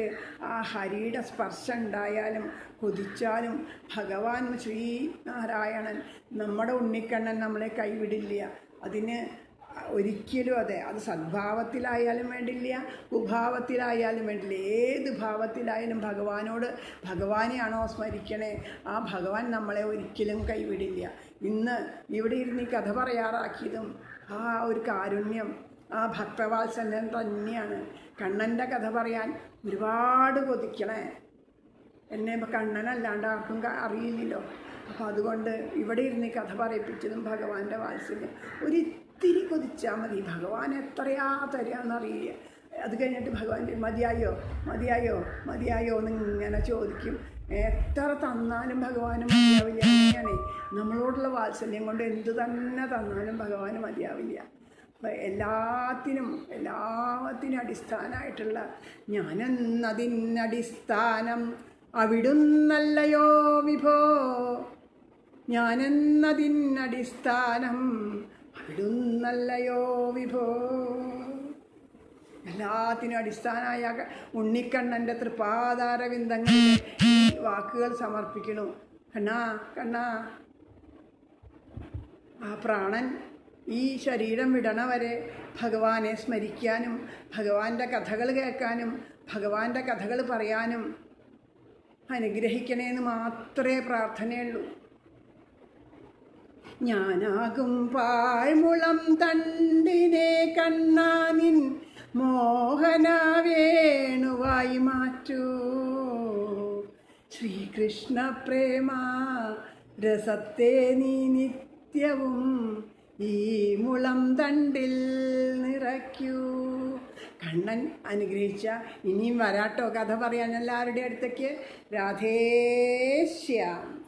Speaker 1: ആ ഹരിയുടെ സ്പർശം ഉണ്ടായാലും കൊതിച്ചാലും ഭഗവാൻ ശ്രീനാരായണൻ നമ്മുടെ ഉണ്ണിക്കണ്ണൻ നമ്മളെ കൈവിടില്ല. അതിന് ഒരിക്കലും അതെ അത് സദ്ഭാവത്തിലായാലും വേണ്ടില്ല കുഭാവത്തിലായാലും വേണ്ടില്ല. ഏത് ഭാവത്തിലായാലും ഭഗവാനോട് ഭഗവാനെയാണോ സ്മരിക്കണേ ആ ഭഗവാൻ നമ്മളെ ഒരിക്കലും കൈവിടില്ല. ഇന്ന് ഇവിടെ ഇരുന്ന് ഈ കഥ പറയാറാക്കിയതും ആ ഒരു കാരുണ്യം ആ ഭക്തവാത്സല്യം തന്നെയാണ്. കണ്ണന്റെ കഥ പറയാൻ ഒരുപാട് കൊതിക്കണേ. എന്നെ ഇപ്പം കണ്ണനല്ലാണ്ട് ആർക്കും അറിയില്ലല്ലോ. അപ്പോൾ അതുകൊണ്ട് ഇവിടെ ഇരുന്ന് കഥ പറയിപ്പിച്ചതും ഭഗവാന്റെ വാത്സല്യം. ഒരിത്തിരി കൊതിച്ചാൽ മതി. ഭഗവാൻ എത്രയാ തരാന്നറിയില്ല. അത് കഴിഞ്ഞിട്ട് ഭഗവാൻ മതിയായോ? മതിയായോ? മതിയായോ? എന്ന് ഇങ്ങനെ ചോദിക്കും. എത്ര തന്നാലും ഭഗവാന് മതിയാവില്ല. അങ്ങനെയാണേ. നമ്മളോടുള്ള വാത്സല്യം കൊണ്ട് എന്തു തന്നെ തന്നാലും ഭഗവാന് മതിയാവില്ല. എല്ലാത്തിനും എല്ലാത്തിനും അടിസ്ഥാനമായിട്ടുള്ള ഞാനെന്നതിനടിസ്ഥാനം അവിടുന്നല്ലയോ വിഭോ? ഞാനെന്നതിനടിസ്ഥാനം അവിടുന്നല്ലയോ വിഭോ? എല്ലാത്തിനും അടിസ്ഥാനമായ ഉണ്ണിക്കണ്ണന്റെ ഈ വാക്കുകൾ സമർപ്പിക്കണു കണ്ണാ കണ്ണാ. ആ പ്രാണൻ ഈ ശരീരം വിടണ വരെ ഭഗവാനെ സ്മരിക്കാനും ഭഗവാന്റെ കഥകൾ കേൾക്കാനും ഭഗവാന്റെ കഥകൾ പറയാനും അനുഗ്രഹിക്കണേന്ന് മാത്രമേ പ്രാർത്ഥനയുള്ളൂ. ഞാനാകും പാഴ്മുളം തണ്ടിനെ കണ്ണാനിൻ മോഹന വേണുവായി മാറ്റൂ. ശ്രീകൃഷ്ണ പ്രേമ രസത്തെ നീ നിത്യവും ഈ മുളം തണ്ടിൽ നിറയ്ക്കൂ. കണ്ണൻ അനുഗ്രഹിച്ച ഇനിയും വരാട്ടോ കഥ പറയാൻ എല്ലാവരുടെ അടുത്തേക്ക്. രാധേശ്യാം